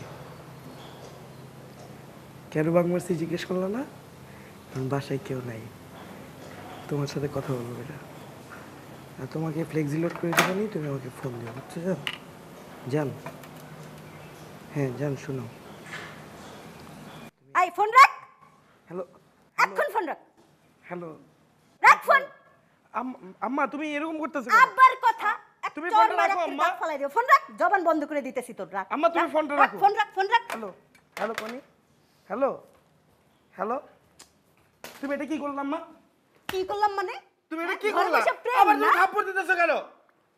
কেন বাংলার্সি জিজ্ঞেস করল না? কারণ বাসায় কেউ নাই। তোমার সাথে কথা বলব এটা। আর তোমাকে ফ্লেক্সিলোড করে দেবেনি তুমি আমাকে ফোন দিও বুঝছ জান। যান হ্যাঁ জান শোনো। আই ফোন রাখ। হ্যালো এখন ফোন রাখ। হ্যালো রাখ ফোন আম্মা তুমি এরকম করতেছো আবার কথা তুমি ফোনটা রাখো, আম্মা। ফালাই দিও। ফোন রাখ জবান বন্ধ করে দিতেছি তোর রাখ। আম্মা, তুমি ফোনটা রাখো। ফোন রাখ ফোন রাখ। Hello hello কনি। Hello hello. তুমি এটা কি করলাম মা কি করলাম মানে? তুমি এটা কি করলা? আবার তুমি? থাপ্পড় দিতেছো কেন?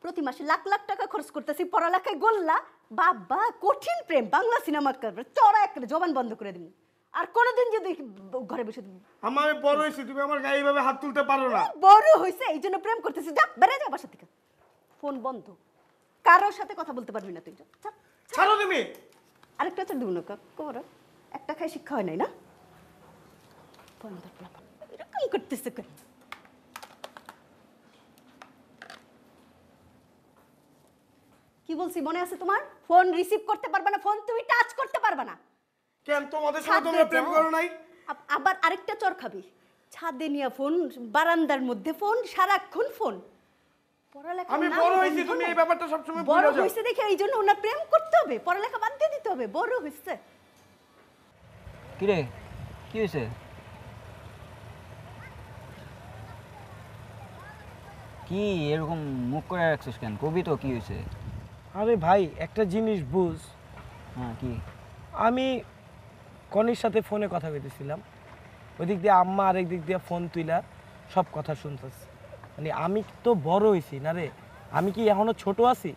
প্রতি মাসে লাখ লাখ টাকা খরচ করতেছি পড়ালেখায় গোল্লা। বাবা কঠিন প্রেম বাংলা সিনেমা করবে চড়া একটা জবান বন্ধ করে দিব। আর কোনোদিন যদি ঘরে বসে আম্মা আমি বড় হয়েছি তুমি আমার গায়ে এইভাবে হাত তুলতে পারো না। বড় হয়েছে এই জন্য প্রেম করতেছি। যা বেড়ে যা বাসা থেকে। ফোন বন্ধ। কারোর সাথে কথা বলতে পারবি না তুই। ছাড়ো তুমি। আরেকটা তো দিব না কবর একটা খাই শিক্ষা হয় নাই না। এরকম করতেছে কেন? কি বলছি মনে আছে তোমার? ফোন রিসিভ করতে পারবে না ফোন তুমি টাচ করতে পারবে না। কেন তোমাদের সাথে তোমরা প্রেম করো নাই? আবার আরেকটা চর খাবি। ছাদে নিয়ে ফোন বারান্দার মধ্যে ফোন সারাক্ষণ ফোন। পড়ালেখা আমি বড় গন্ধ তুমি এই ব্যাপারটা সবসময় বড় ভুলে যাও। হয়েছে দেখে এই জন্য ওনার প্রেম করতে হবে পড়ালেখা বাদ দিয়ে দিতে হবে বড় হয়েছে। কিরে কি হয়েছে? কি এরকম মুখ করে রাখছিস কেন? কবি তো কি হয়েছে? আরে ভাই একটা জিনিস বুঝ। হ্যাঁ কি? আমি কনির সাথে ফোনে কথা কইতেছিলাম। ওই দিক দিয়ে আম্মা আরেক দিক দিয়ে ফোন তুইলা সব কথা শুনতেছে। মানে আমি তো বড় হইছি না রে? আমি কি এখনও ছোট আছি?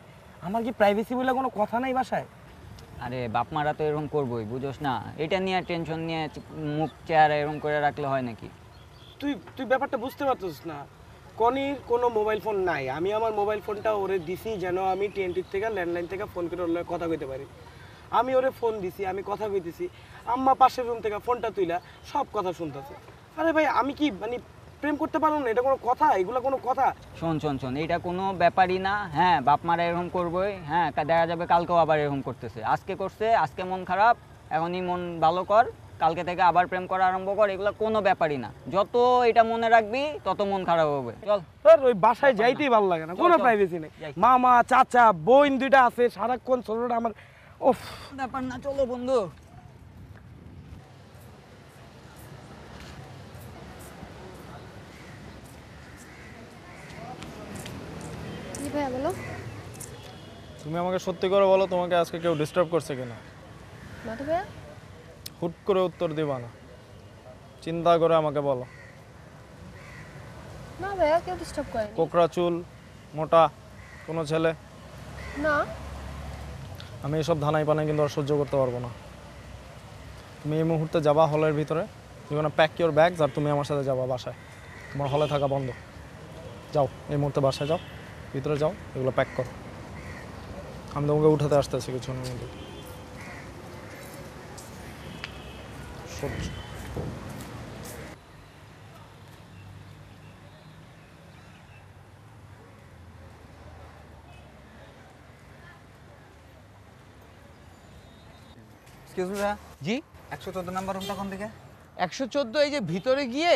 আমার কি প্রাইভেসি বলে কোনো কথা নাই বাসায়? আরে বাপ মারা তো এরকম করবোই বুঝোস না। এটা নিয়ে টেনশন নিয়ে মুখ চেয়ারে এরকম করে রাখলে হয় নাকি? তুই তুই ব্যাপারটা বুঝতে পারছিস না। কনির কোনো মোবাইল ফোন নাই। আমি আমার মোবাইল ফোনটা ওরে দিছি যেন আমি টিএনটির থেকে ল্যান্ডলাইন থেকে ফোন করে ওর লগে কথা কইতে পারি। আমি ওরে ফোন দিছি আমি কথা কইতেছি। আম্মা পাশের রুম থেকে ফোনটা তুইলা সব কথা শুনতেছে। আরে ভাই আমি কি মানে প্রেম করতে পারব না? এটা কোনো কথা? এগুলো কোনো কথা? শোন শোন শোন এটা কোনো ব্যাপারই না। হ্যাঁ বাপ মারা এরকম করবোই। হ্যাঁ দেখা যাবে কালকেও আবার এরকম করতেছে। আজকে করছে আজকে মন খারাপ এখনই মন ভালো কর। কালকে থেকে আবার প্রেম করা আরম্ভ কর। এগুলো কোনো ব্যাপারই না। যত এটা মনে রাখবি তত মন খারাপ হবে। চল। স্যার ওই বাসায় যাইতেই ভালো লাগে না। কোনো। প্রাইভেসি নেই। মামা চাচা বোন দুইটা আছে সারাক্ষণ ছোটটা আমার ওফ। ব্যাপার না চলো বন্ধু। জি ভাইয়া বলো। তুমি আমাকে সত্যি করে বলো তোমাকে আজকে কেউ ডিস্টার্ব করছে কিনা? ভাইয়া। হুট করে উত্তর দিবা না। চিন্তা করে আমাকে বলো। না ভাইয়া কেউ ডিস্টার্ব করেনি। কোকড়া চুল মোটা কোনো ছেলে? না। আমি এসব ধানাই পানাই কিন্তু আর সহ্য করতে পারব না। তুমি এই মুহূর্তে যাবা হলের ভিতরে ইউ প্যাক ইউর ব্যাগস আর তুমি আমার সাথে যাবা বাসায়। তোমার হলে থাকা বন্ধ। যাও, এই মুহূর্তে বাসায় যাও, ভিতরে যাও, এগুলো প্যাক করো। আমি তোমাকে উঠাতে আসতেছি কিছুক্ষণের মধ্যে। সহ্য। এক্সকিউজ মি জি? একশো চোদ্দ নাম্বার রুমটা কোন দিকে? একশো চোদ্দ এই যে ভিতরে গিয়ে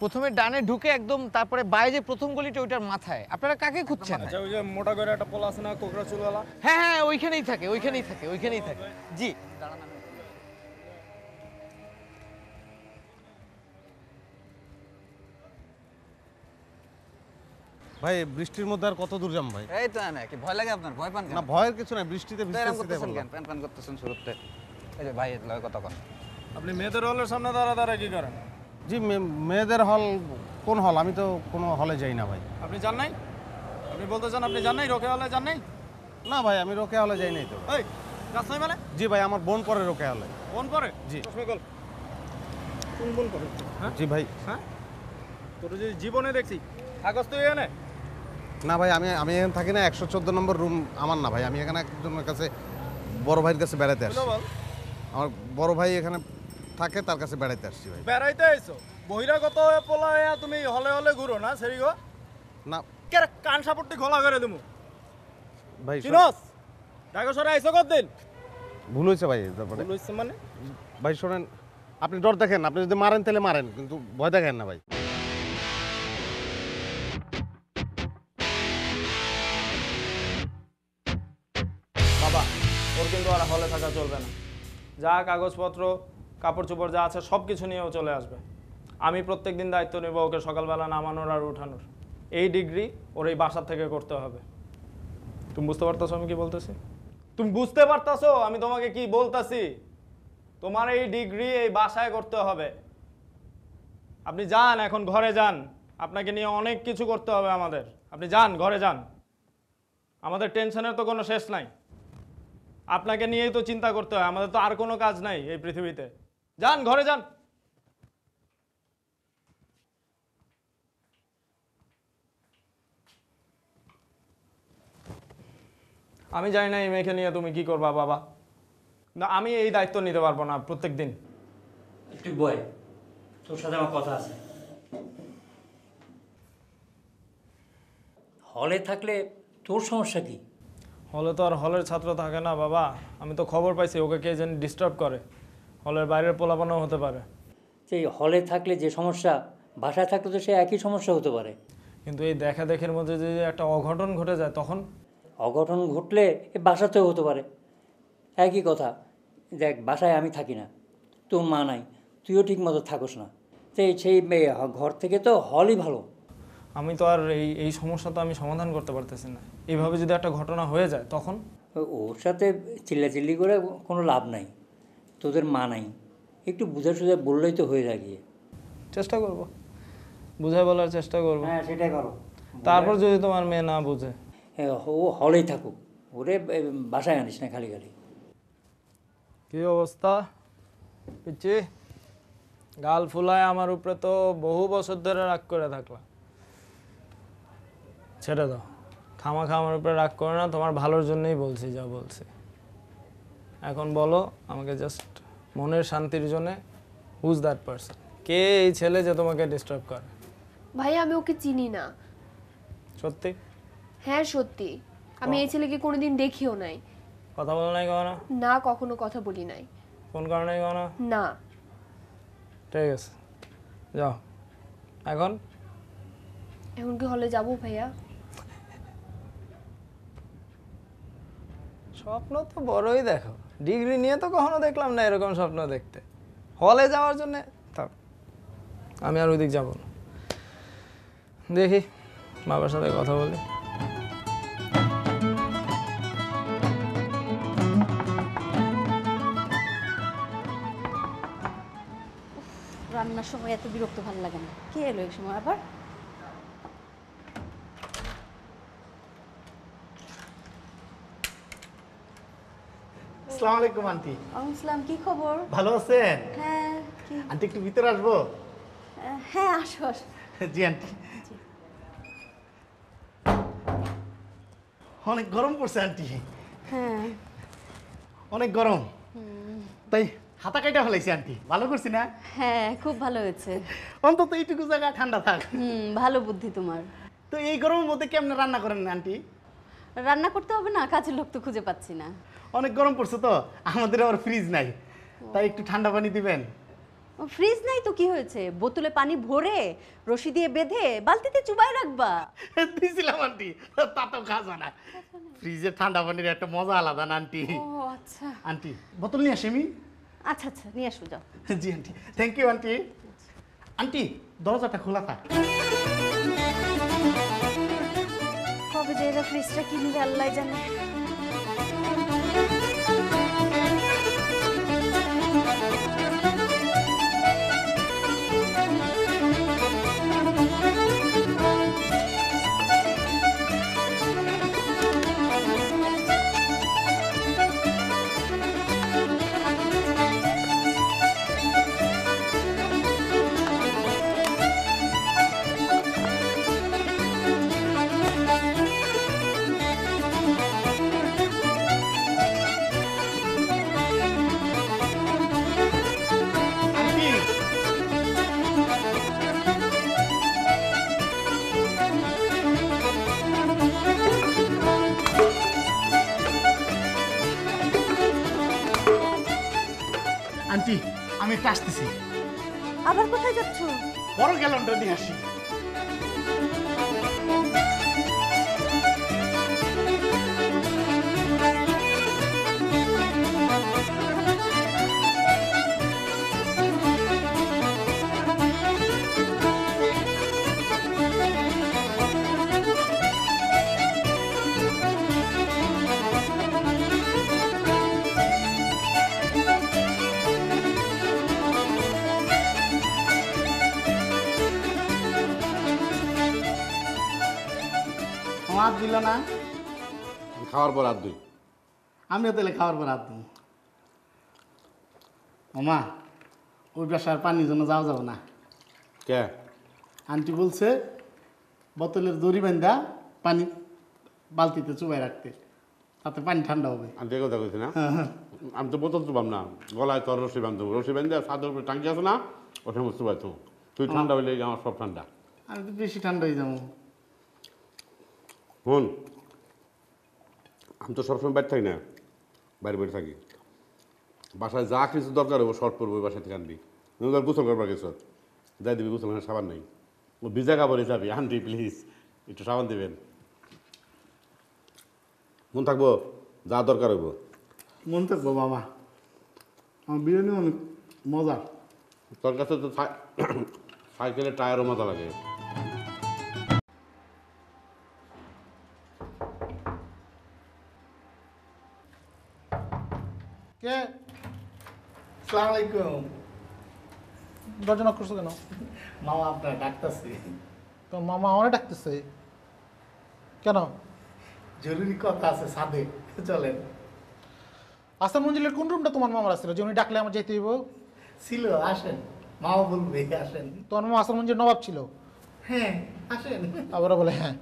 প্রথমে ডানে ঢুকে একদম তারপরে বাইরে যে প্রথম গলিটা ওইটার মাথায়। আপনারা কাকে খুঁজছেন? আচ্ছা ওই যে মোটা করে একটা পোলা আছে না কোকড়া চুলওয়ালা? হ্যাঁ হ্যাঁ ওইখানেই থাকে ওইখানেই থাকে ওইখানেই থাকে। জি। ভাই বৃষ্টির মধ্যে আর কত দূর যাম ভাই? এই তো না কি ভয় লাগে আপনার? ভয় পান কেন? না ভয়ের কিছু নাই বৃষ্টিতে করতেছেন। প্যান প্যান করতেছেন শুরুতে। এই যে ভাই লগে কথা কন। আপনি মেয়েদের হলের সামনে দাঁড়া দাঁড়া কি করেন? জি মে- মেয়েদের হল কোন হল? আমি তো কোনো হলে যাই না ভাই। আপনি জান নাই? আপনি বলতে চান আপনি জান নাই? রোকে হলে জান নাই? না ভাই আমি রোকে হলে যাই নাই তো। এই গাছ নাই মানে? জি ভাই আমার বোন পরে রোকে হলে। ফোন করে জি। চশমা কোন ফোন করে হ্যাঁ? জি ভাই। হ্যাঁ? তোর যে জীবনে দেখছি কাগজ তো এনে না ভাই আমি আমি এখানে থাকি না একশো চোদ্দ নম্বর রুম আমার না ভাই। আমি এখানে একজনের কাছে বড় ভাইয়ের কাছে বেড়াতে বল। আমার বড় ভাই এখানে থাকে তার কাছে বেড়াইতে আসছি ভাই। বেড়াইতে আইছো? বহিরাগত হয়ে পোলা হয়ে তুমি হলে হলে ঘুরো না সেরি গো? না। কে রে, কান সাপোর্টটি খোলা করে দেবো ভাই চিনস ঢাকা সরে আইছো কতদিন? ভুল হয়েছে ভাই তারপরে। ভুল হইছে মানে? ভাই শোনেন আপনি ডর দেখেন আপনি যদি মারেন তাহলে মারেন কিন্তু ভয় দেখেন না ভাই। বাবা ওর কিন্তু আর হলে থাকা চলবে না। যা কাগজপত্র কাপড় চোপড় যা আছে সব কিছু নিয়েও চলে আসবে। আমি প্রত্যেক দিন দায়িত্ব নেব ওকে সকালবেলা নামানোর আর উঠানোর। এই ডিগ্রি ওর এই বাসার থেকে করতে হবে। তুমি বুঝতে পারতেছো আমি কি বলতেছি? তুমি বুঝতে পারতেছো আমি তোমাকে কি বলতেছি? তোমার এই ডিগ্রি এই বাসায় করতে হবে। আপনি যান, এখন ঘরে যান। আপনাকে নিয়ে অনেক কিছু করতে হবে আমাদের। আপনি যান, ঘরে যান। আমাদের টেনশনের তো কোনো শেষ নাই। আপনাকে নিয়েই তো চিন্তা করতে হয়, আমাদের তো আর কোনো কাজ নাই এই পৃথিবীতে। যান, ঘরে যান। আমি জানি না এই মেয়েকে নিয়ে তুমি কি করবা, বাবা। না, আমি এই দায়িত্ব নিতে পারব না প্রত্যেক দিন বয়, তোর সাথে আমার কথা আছে। হলে থাকলে তোর সমস্যা কি? হলে তো আর হলের ছাত্র থাকে না বাবা। আমি তো খবর পাইছি ওকে কে যেন ডিস্টার্ব করে। হলের বাইরের পোলাপানও হতে পারে। সেই হলে থাকলে যে সমস্যা বাসায় থাকলে তো সে একই সমস্যা হতে পারে। কিন্তু এই দেখা দেখের মধ্যে যদি একটা অঘটন ঘটে যায় তখন? অঘটন ঘটলে এ বাসাতেও হতে পারে। একই কথা দেখ বাসায় আমি থাকি না। তোর মা নাই তুইও ঠিক মতো থাকোস না। সেই সেই ঘর থেকে তো হলই ভালো। আমি তো আর এই এই সমস্যা তো আমি সমাধান করতে পারতেছি না। এইভাবে যদি একটা ঘটনা হয়ে যায় তখন? ওর সাথে চিল্লাচিল্লি করে কোনো লাভ নাই। তোদের মা নাই। একটু বুঝে সুঝে বললেই তো হয়ে যায় গিয়ে। চেষ্টা করব। বুঝাই বলার চেষ্টা করব। হ্যাঁ সেটাই করো। তারপর যদি তোমার মেয়ে না বুঝে? ও হলেই থাকুক। ওরে বাসায় আনিস না খালি খালি। কি অবস্থা? পিচ্ছি গাল ফুলায় আমার উপরে তো বহু বছর ধরে রাগ করে থাকলা। ছেড়ে দাও। খামা আমার উপরে রাগ করে না তোমার ভালোর জন্যই বলছি যা বলছি। এখন বলো আমাকে জাস্ট মনের শান্তির জন্য হুজ দ্যাট পারসন কে এই ছেলে যে তোমাকে ডিস্টার্ব করে? ভাই আমি ওকে চিনি না। সত্যি? হ্যাঁ সত্যি। আমি এই ছেলেকে কোনোদিন দেখিও নাই। কথা বলো নাই কখনো? না কখনো কথা বলি নাই। ফোন করো নাই কখনো? না। ঠিক আছে। যাও। এখন? এখন কি হলে যাব ভাইয়া? স্বপ্ন তো বড়ই দেখো। ডিগ্রি নিয়ে তো কখনো দেখলাম না এরকম স্বপ্ন দেখতে। হলে যাওয়ার জন্য আমি আর ওইদিক যাব না। দেখি, বাবার সাথে কথা বলি। রান্নার সময় এত বিরক্ত ভালো লাগে না। কে এলো এই সময় আবার? আসসালামু আলাইকুম আন্টি। আসসালাম কি খবর? ভালো আছেন? হ্যাঁ আন্টি একটু ভিতরে আসব? হ্যাঁ আসো (laughs) জি আন্টি। অনেক গরম পড়ছে আন্টি। হ্যাঁ। অনেক গরম। তাই হাতা কাটা ফেলাইছি আন্টি। ভালো করছি না? হ্যাঁ খুব ভালো হয়েছে। অন্তত এইটুকু জায়গা ঠান্ডা থাক। হুম ভালো বুদ্ধি তোমার। তো এই গরমের মধ্যে কেমনে রান্না করেন আন্টি? রান্না করতে হবে না কাজের লোক তো খুঁজে পাচ্ছি না। অনেক গরম পড়ছে তো আমাদের আবার ফ্রিজ নাই। তাই একটু ঠান্ডা পানি দিবেন। ফ্রিজ নাই তো কি হয়েছে? বোতলে পানি ভরে রশি দিয়ে বেঁধে বালতিতে চুবাই রাখবা। (laughs) দিছিলাম আন্টি তা তো খাজা না ফ্রিজের ঠান্ডা পানির একটা মজা আলাদা না আন্টি? ও আচ্ছা। আন্টি বোতল নিয়ে আসি আমি? আচ্ছা আচ্ছা নিয়ে আসো যাও। (laughs) জি aunty thank you aunty. Aunty দরজাটা খোলা থাক। কবে যে এরা ফ্রিজটা কিনবে আল্লাহ জানে। আমি একটা আসতেছি। আবার কোথায় যাচ্ছ? বড় গ্যালনটা নিয়ে আসি। খাওয়ার পর আর দুই। আমিও তাহলে খাওয়ার পর হাত দিই। মামা ওই বাসার পানির জন্য যাওয়া যাবে না। কে? আন্টি বলছে বোতলের দড়ি বান্ধা পানি বালতিতে চুবাই রাখতে তাতে পানি ঠান্ডা হবে। আন্টি কথা কইছি না? আমি তো বোতল চুবাম না গলায় তোর রসি বান্ধব রসি বান্ধে সাদের উপরে টাঙ্কি আছে না ওটা মতো চুবাই তো তুই ঠান্ডা হইলে আমার সব ঠান্ডা। আমি তো বেশি ঠান্ডা হয়ে যাব। শুন আমি তো সবসময় বাইরে থাকি না বাইরে বাইরে থাকি। বাসায় যা কিছু দরকার হব শর্ট পড়ব ওই বাসা থেকে আনবি। ধর গোসল করবার গেছো যাই দিবি গোসল সাবান নেই। ও ভিজা কাপড়ে যাবি আনটি প্লিজ একটু সাবান দেবেন। মন থাকব? যা দরকার হইব। মন থাকব মামা আমার বিরিয়ানি অনেক মজা তোর কাছে তো (coughs) সাইকেলের টায়ারও মজা লাগে। কে? সালাম আলাইকুম। দরজা knock করছ কেন? মামা আপনার ডাকতেছে। তো মামা আমারে ডাকতেছে। কেন? জরুরি কথা আছে সাদে চলেন। আসান মঞ্জিলের কোন রুমটা তোমার মামার আসছিল যে উনি ডাকলে আমার যেতে হইব? ছিল আসেন। মামা বলবে আসেন। তোমার মামা আসান মঞ্জিল নবাব ছিল? হ্যাঁ আসেন। আবার বলে হ্যাঁ।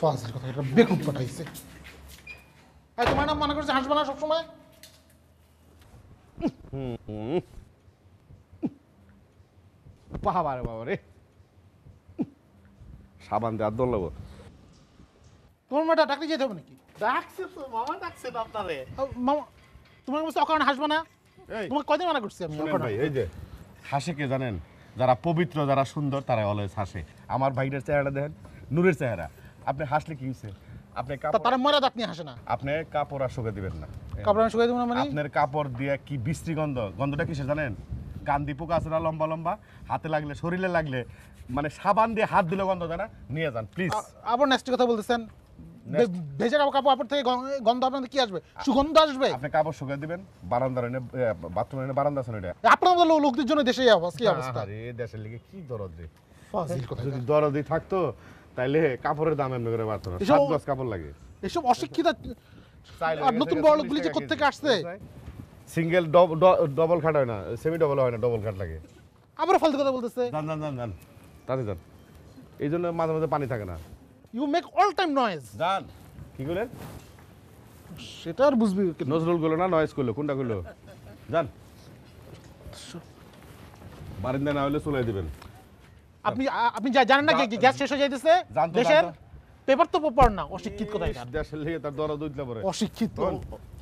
ফাজিল কথা এটা বেকুব পাঠাইছে। তোমার নাম মনে করছে হাসবে না সবসময়? বাবা রে বাবা রে সাবান দিয়ে আর দল লাগবো তোমার মাটা ডাকলে যেতে হবে নাকি? ডাকছে তো মামা ডাকছে আপনারে। মামা তোমার কাছে অকারণে হাসবে না? তোমাকে কয়দিন মানা করছি আমি? শুনেন অকারণে? ভাই এই যে হাসে কে জানেন? যারা পবিত্র যারা সুন্দর তারা অলওয়েজ হাসে। আমার ভাইটার চেহারা দেখেন নূরের চেহারা। আপনি হাসলে কি হয়েছে আপনি কাপড় তারা মরা দাঁত নিয়ে হাসে না। আপনি কাপড় আর শুকে দিবেন না। কাপড় আমি শুকাই দেবো মানে? আপনার কাপড় দিয়ে কি বিশ্রী গন্ধ? গন্ধটা কিসে জানেন? কান্দি পোকা আছে লম্বা লম্বা? হাতে লাগলে শরীরে লাগলে মানে সাবান দিয়ে হাত দিলে গন্ধ দেয় না? নিয়ে যান প্লিজ আবার নেক্সট কথা বলতেছেন। ভেজা কাপড় কাপড় আপনার থেকে গন্ধ আপনাদের কি আসবে? সুগন্ধ আসবে। আপনি কাপড় শুকিয়ে দিবেন বারান্দার এনে বাথরুমের এনে বারান্দা আছে এটা? আপনার মতো লোকদের জন্য দেশে অবস্থা কি অবস্থা? আরে দেশের লিগে কি দরদ রে। ফাজিল কথা। যদি দরদি থাকতো তাইলে কাপড়ের দাম এমনি করে বাড়তো না। সাত গজ কাপড় লাগে। এসব অশিক্ষিত আর নতুন বড় লোকগুলি যে কোথেকে আসছে? সিঙ্গেল ডবল খাট হয় না সেমি ডবল হয় না ডবল খাট লাগে। আবার ফালতু কথা বলতেছে। যান যান যান যান তাতে যান। এই জন্য মাঝে মাঝে পানি থাকে না। You make all time noise যান কি করলেন? সেটা আর বুঝবি নজরুলগুলো না নয়েজ করল কোনটা করল? যান। বারিন্দা না হলে চলে দিবেন। আপনি আপনি জানেন না কি গ্যাস শেষ হয়ে যাইতেছে দেশের? পেপার তো পড় না অশিক্ষিত কথা এটা দেশের লিগে তার পরে। অশিক্ষিত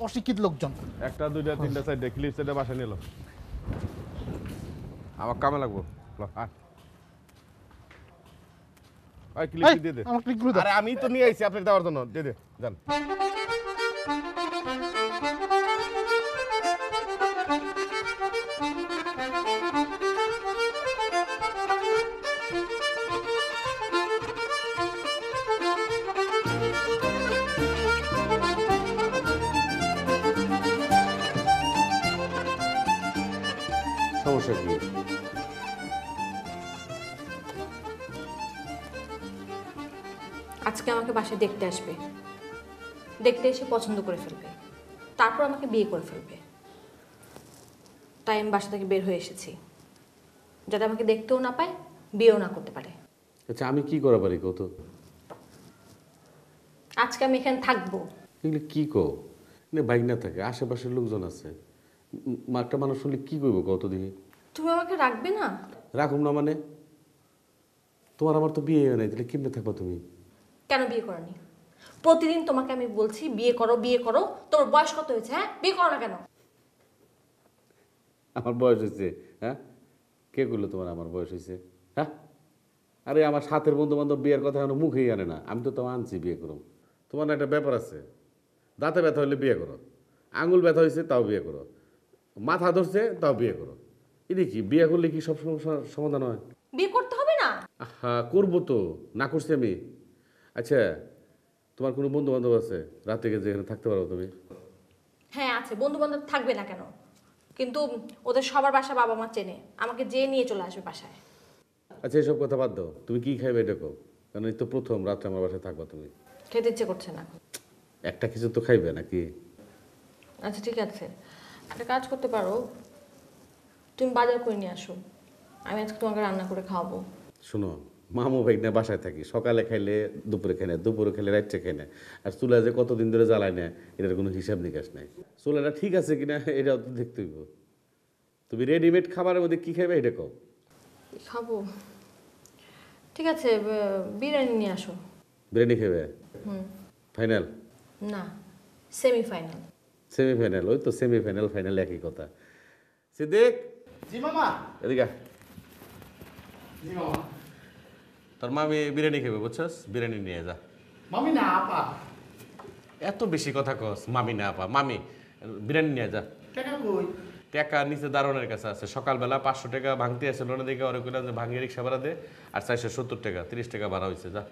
অশিক্ষিত লোকজন। একটা দুইটা তিনটা চারটা ক্লিপ সেটা বাসা নিল। আমার কামে লাগবো। ক্লিপ দিয়ে দে। আমার ক্লিপগুলো। আরে আমি তো নিয়ে আইছি আপনাকে দেওয়ার জন্য। দিয়ে দে যান। আসবে। দেখতে এসে পছন্দ করে ফেলবে। তারপর আমাকে বিয়ে করে ফেলবে। তাই আমি বাসা থেকে বের হয়ে এসেছি। যাতে আমাকে দেখতেও না পায় বিয়েও না করতে পারে। আচ্ছা আমি কি করা পারি কত আজকে আমি এখানে থাকব। এগুলো কি কো? না বাইক না থাকে আশেপাশের লোকজন আছে। একটা মানুষ শুনলে কি করব কত দিকে তুমি আমাকে রাখবে না? রাখুম না মানে? তোমার আমার তো বিয়ে হয় নাই তাহলে কেমনে থাকবা তুমি? কেন বিয়ে করনি প্রতিদিন তোমাকে আমি বলছি বিয়ে করো বিয়ে করো। তোমার বয়স কত হয়েছে হ্যাঁ? বিয়ে করো না কেন? আমার বয়স হয়েছে হ্যাঁ? কে করল তোমার আমার বয়স হয়েছে হ্যাঁ? আরে আমার সাথের বন্ধু বান্ধব বিয়ের কথা এখনও মুখেই আনে না। আমি তো তোমার আনছি বিয়ে করো। তোমার না একটা ব্যাপার আছে। দাঁতে ব্যথা হলে বিয়ে করো। আঙুল ব্যথা হয়েছে তাও বিয়ে করো। মাথা ধরছে তাও বিয়ে করো। এটা কি বিয়ে করলে কি সব সমস্যার সমাধান হয়? বিয়ে করতে হবে না? হ্যাঁ করব তো। না করছি আমি। আচ্ছা তোমার কোনো বন্ধু বান্ধব আছে? রাতে গিয়ে যেখানে থাকতে পারো তুমি? হ্যাঁ আছে। বন্ধু বান্ধব থাকবে না কেন? কিন্তু ওদের সবার বাসা বাবা মা চেনে। আমাকে যেয়ে নিয়ে চলে আসবে বাসায়। আচ্ছা এসব কথা বাদ দাও। তুমি কি খাইবে এটা কো কারণ এই তো প্রথম রাত্রে আমার বাসায় থাকবা তুমি। খেতে ইচ্ছে করছে না। একটা কিছু তো খাইবে নাকি? আচ্ছা ঠিক আছে। একটা কাজ করতে পারো। তুমি বাজার করে নিয়ে আসো। আমি আজকে তোমাকে রান্না করে খাওয়াবো। শোনো মামু ভাই না বাসায় থাকি। সকালে খাইলে দুপুরে খাই না দুপুরে খেলে রাত্রে খাই না। আর চুলা যে কতদিন ধরে জ্বালায় না এটার কোনো হিসাব নিকাশ নাই। চুলাটা ঠিক আছে কিনা এটাও তো দেখতে হইব। তুমি রেডিমেড খাবারের মধ্যে কি খাইবে এটা কও। খাব। ঠিক আছে বিরিয়ানি নিয়ে আসো। বিরিয়ানি হুম। ফাইনাল না সেমিফাইনাল সেমিফাইনাল ওই তো সেমিফাইনাল ফাইনাল একই কথা। সিদ্দিক? জি মামা। এদিকে জি মামা। তোর মামি বিরিয়ানি খেবে বুঝছস? বিরিয়ানি নিয়ে যা। মামি না আপা। এত বেশি কথা কস মামি না আপা। মামি বিরিয়ানি নিয়ে যা। টাকা কই? টাকা নিচে দারোয়ানের কাছে আছে। সকালবেলা পাঁচশো টাকা ভাঙতে আছে লোনে দিকে ওরা কইলাম যে ভাঙিয়ে রিক্সা ভাড়া দে আর চারশো সত্তর টাকা তিরিশ টাকা ভাড়া হয়েছে যা।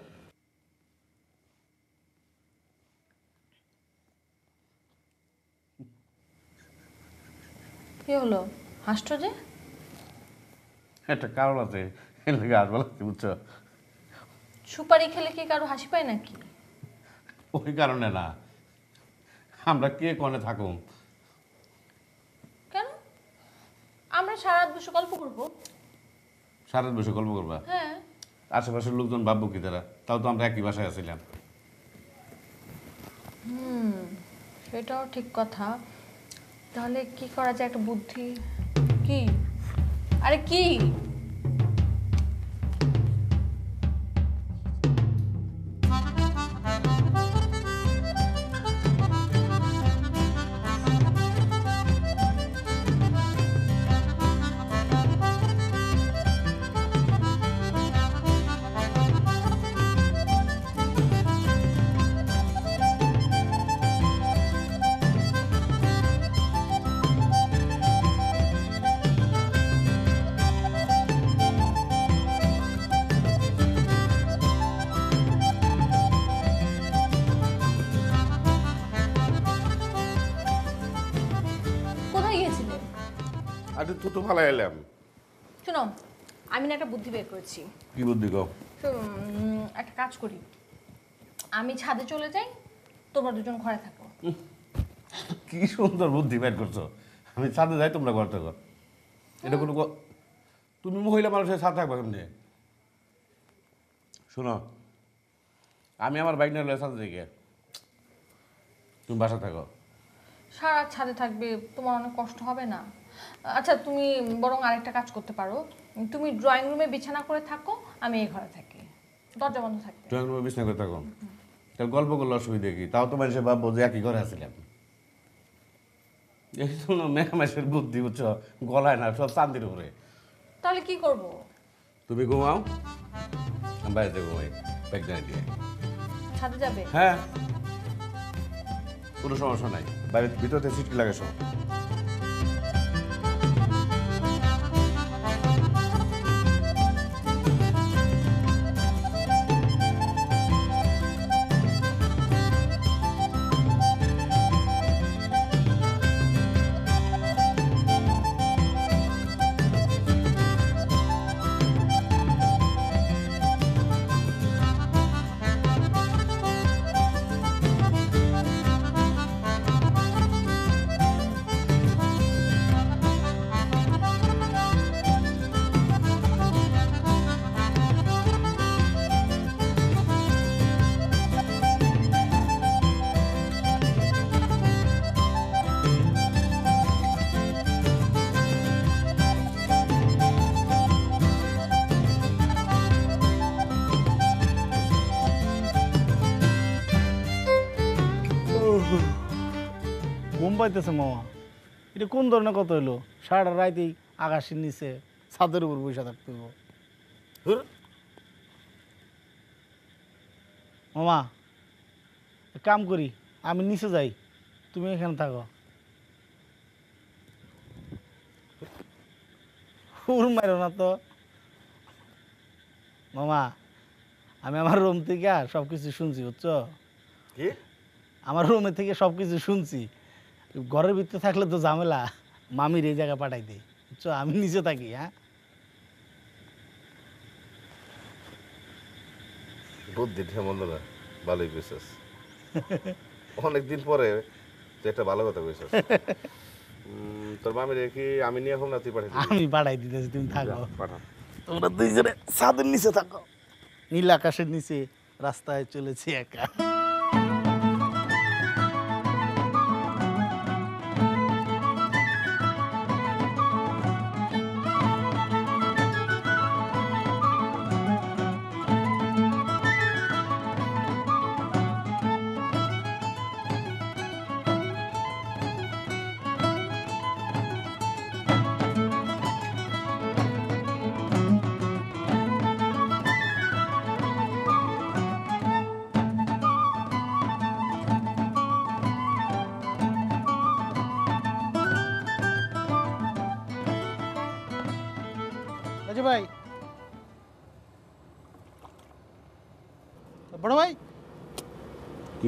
কি হলো? হাসছো যে? একটা কারণ আছে এর লেগে আসব বুঝছ? সুপারি খেলে কি কারও হাসি পায় নাকি? ওই কারণে না। আমরা কে কনে থাকুম? কেন? আমরা সারা রাত বসে গল্প করব। সারা রাত বসে গল্প করবা? হ্যাঁ। আশেপাশের লোকজন ভাববো কি তারা? তাও তো আমরা একই বাসায় আছিলাম। হুম সেটাও ঠিক কথা। তাহলে কি করা যায়? একটা বুদ্ধি? কি? আরে কি? বুদ্ধি বের করেছি। কি বুদ্ধি কও? উম, একটা কাজ করি। আমি ছাদে চলে যাই তোমরা দুজন ঘরে থাকো। কি সুন্দর বুদ্ধি বের করছ। আমি ছাদে যাই তোমরা ঘর থাকো। এটা কোনো তুমি মহিলা মানুষের সাথে থাকবে কেমনি? শোনো আমি আমার বাইক নিয়ে ছাদে থেকে তুমি বাসা থাকো। সারা ছাদে থাকবে তোমার অনেক কষ্ট হবে না? আচ্ছা তুমি বরং আরেকটা কাজ করতে পারো। তুমি ড্রয়িং রুমে বিছানা করে থাকো আমি এই ঘরে থাকি। দরজা বন্ধ থাকবে ড্রয়িং রুমে বিছানা করে থাকো। তাহলে গল্প করলে অসুবিধা কি? তাও তো মানুষের ভাববো যে একই ঘরে আসছিলাম এই জন্য মেয়ে বুদ্ধি বুঝছ? গলায় না সব চান্দির উপরে। তাহলে কি করব? তুমি ঘুমাও। আমি বাইরেতে ঘুমাই ব্যাগ দিয়ে। ছাদে যাবে? হ্যাঁ। কোনো সমস্যা নাই। বাইরের ভিতরতে সিটকি লাগে সব পাইতেছে মামা। এটা কোন ধরনের কথা হইল? সারাটা রাইতেই আকাশের নিচে ছাদের উপর বসে থাকতে হইব। মামা কাম করি আমি নিচে যাই তুমি এখানে থাকো। উর মারো না তো। মামা আমি আমার রুম থেকে সব কিছু শুনছি বুঝছ? আমার রুমে থেকে সব কিছু শুনছি। ঘরের ভিতরে থাকলে তো ঝামেলা। মামির এই জায়গায় পাঠাই দিই বুঝছ? আমি নিচে থাকি হ্যাঁ? বুদ্ধি মন্দ না ভালোই কইছস অনেকদিন পরে তুই একটা ভালো কথা কইছস উম, তোর মামি রেখি আমি নিয়ে না তুই পাঠাই আমি পাঠাই দিতেছি তুমি থাকো। তোমরা দুইজনে ছাদের নিচে থাকো। নীল আকাশের নিচে রাস্তায় চলেছি একা।